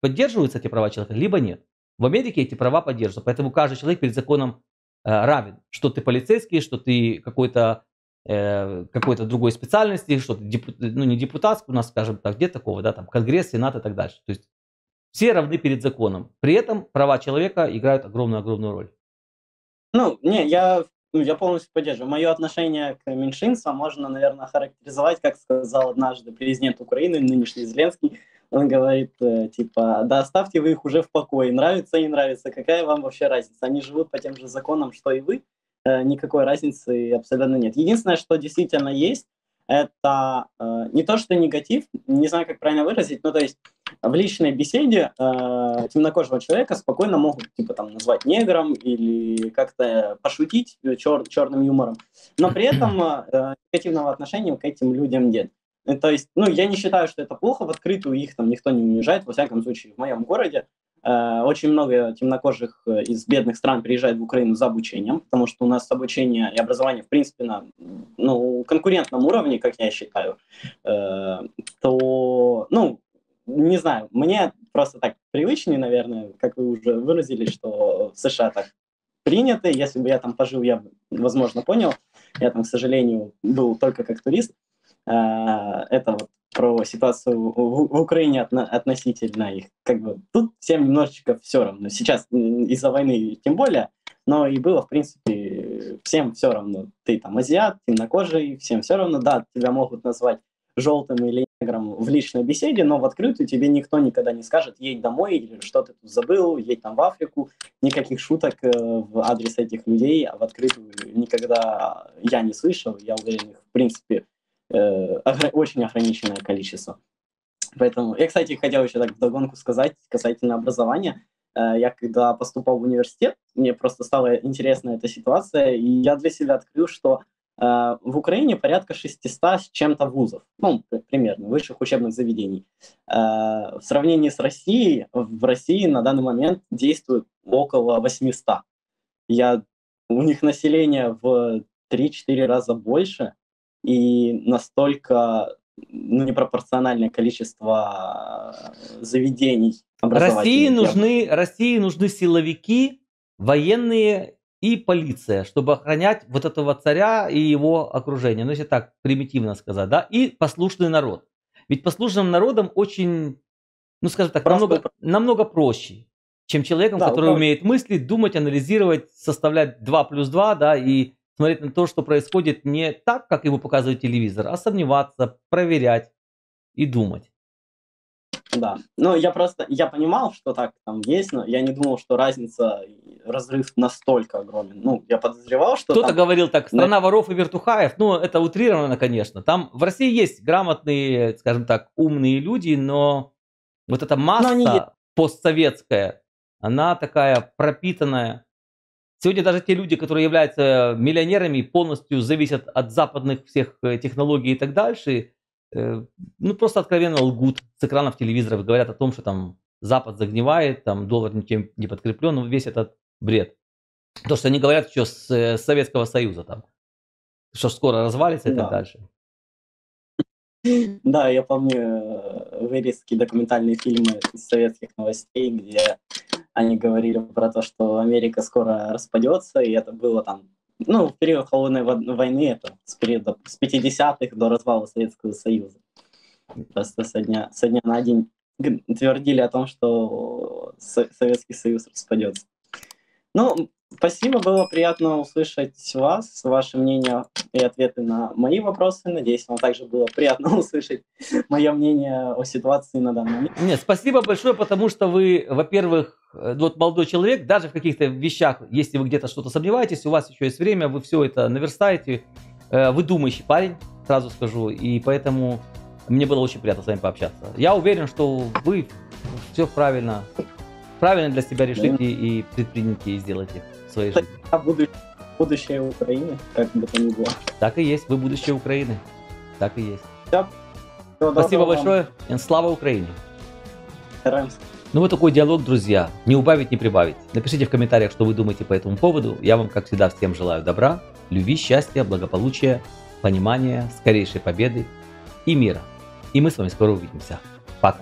B: поддерживаются, эти права человека, либо нет. В Америке эти права поддерживаются, поэтому каждый человек перед законом Э, равен. Что ты полицейский, что ты какой-то э, какой-то другой специальности, что ты депут, ну не депутатский, у нас, скажем так, где такого, да, там Конгресс, Сенат и так дальше. То есть все равны перед законом. При этом права человека играют огромную-огромную роль.
A: Ну, не, я, ну, я полностью поддерживаю. Мое отношение к меньшинствам можно, наверное, характеризовать, как сказал однажды президент Украины, нынешний Зеленский, он говорит, э, типа, да оставьте вы их уже в покое, нравится, не нравится, какая вам вообще разница? Они живут по тем же законам, что и вы, э, никакой разницы абсолютно нет. Единственное, что действительно есть, это э, не то, что негатив, не знаю, как правильно выразить, но то есть в личной беседе э, темнокожего человека спокойно могут типа там назвать негром или как-то пошутить чер, черным юмором, но при этом э, негативного отношения к этим людям нет. Э, то есть, ну, я не считаю, что это плохо, в открытую их там никто не унижает, во всяком случае, в моем городе э, очень много темнокожих э, из бедных стран приезжает в Украину за обучением, потому что у нас обучение и образование, в принципе, на ну, конкурентном уровне, как я считаю, э, то, ну, не знаю, мне просто так привычнее, наверное, как вы уже выразили, что в США так принято. Если бы я там пожил, я бы, возможно, понял. Я там, к сожалению, был только как турист. А, это вот про ситуацию в, в Украине отно, относительно их. Как бы тут всем немножечко все равно. Сейчас из-за войны тем более, но и было, в принципе, всем все равно. Ты там азиат, темнокожий, всем все равно. Да, тебя могут назвать желтым или негром в личной беседе, но в открытую тебе никто никогда не скажет, едь домой или что ты тут забыл, едь там в Африку. Никаких шуток э, в адрес этих людей а в открытую никогда я не слышал. Я уверен, их, в принципе, э, очень ограниченное количество. Поэтому я, кстати, хотел еще так вдогонку сказать касательно образования. Э, я когда поступал в университет, мне просто стала интересна эта ситуация, и я для себя открыл, что Э, в Украине порядка 600 с чем-то вузов, ну, примерно, высших учебных заведений. Э, в сравнении с Россией, в России на данный момент действует около 800. Я, у них население в 3-4 раза больше, и настолько ну, непропорциональное количество заведений
B: России нужны, России нужны силовики, военные и полиция, чтобы охранять вот этого царя и его окружение. Ну, если так примитивно сказать, да, и послушный народ. Ведь послушным народом очень, ну, скажем так, намного, намного проще, чем человеком, да, который да. умеет мыслить, думать, анализировать, составлять 2 плюс 2, да, и смотреть на то, что происходит не так, как ему показывает телевизор, а сомневаться, проверять и думать.
A: Да, ну я просто, я понимал, что так там есть, но я не думал, что разница, разрыв настолько огромен. Ну, я подозревал, что
B: Кто-то там... говорил так, страна воров и вертухаев, ну, это утрировано, конечно. Там в России есть грамотные, скажем так, умные люди, но вот эта масса они... постсоветская, она такая пропитанная. Сегодня даже те люди, которые являются миллионерами, полностью зависят от западных всех э, технологий и так дальше, Э, ну, просто откровенно лгут с экранов телевизоров, говорят о том, что там Запад загнивает, там доллар ничем не подкреплен, ну, весь этот бред. То, что они говорят еще с, с Советского Союза там, что скоро развалится и да. так дальше.
A: Да, я помню э, вырезки документальные фильмы из советских новостей, где они говорили про то, что Америка скоро распадется, и это было там ну, в период холодной войны, это с периода с 50-х до развала Советского Союза. Просто со дня, со дня на день твердили о том, что Советский Союз распадется. Ну, спасибо, было приятно услышать вас, ваше мнение и ответы на мои вопросы. Надеюсь, вам также было приятно [laughs] услышать мое мнение о ситуации на данный момент.
B: Нет, спасибо большое, потому что вы, во-первых, Э, вот молодой человек, даже в каких-то вещах, если вы где-то что-то сомневаетесь, у вас еще есть время, вы все это наверстаете. Э, вы думающий парень, сразу скажу, и поэтому мне было очень приятно с вами пообщаться. Я уверен, что вы все правильно, правильно для себя решите и предпримете и сделаете своей жизни.
A: А будущее, будущее Украины, как бы то ни было.
B: Так и есть, вы будущее Украины. Так и есть. Все. Спасибо большое. Вам. Слава Украине. Стараемся. Ну вот такой диалог, друзья. Не убавить, не прибавить. Напишите в комментариях, что вы думаете по этому поводу. Я вам, как всегда, всем желаю добра, любви, счастья, благополучия, понимания, скорейшей победы и мира. И мы с вами скоро увидимся. Пока.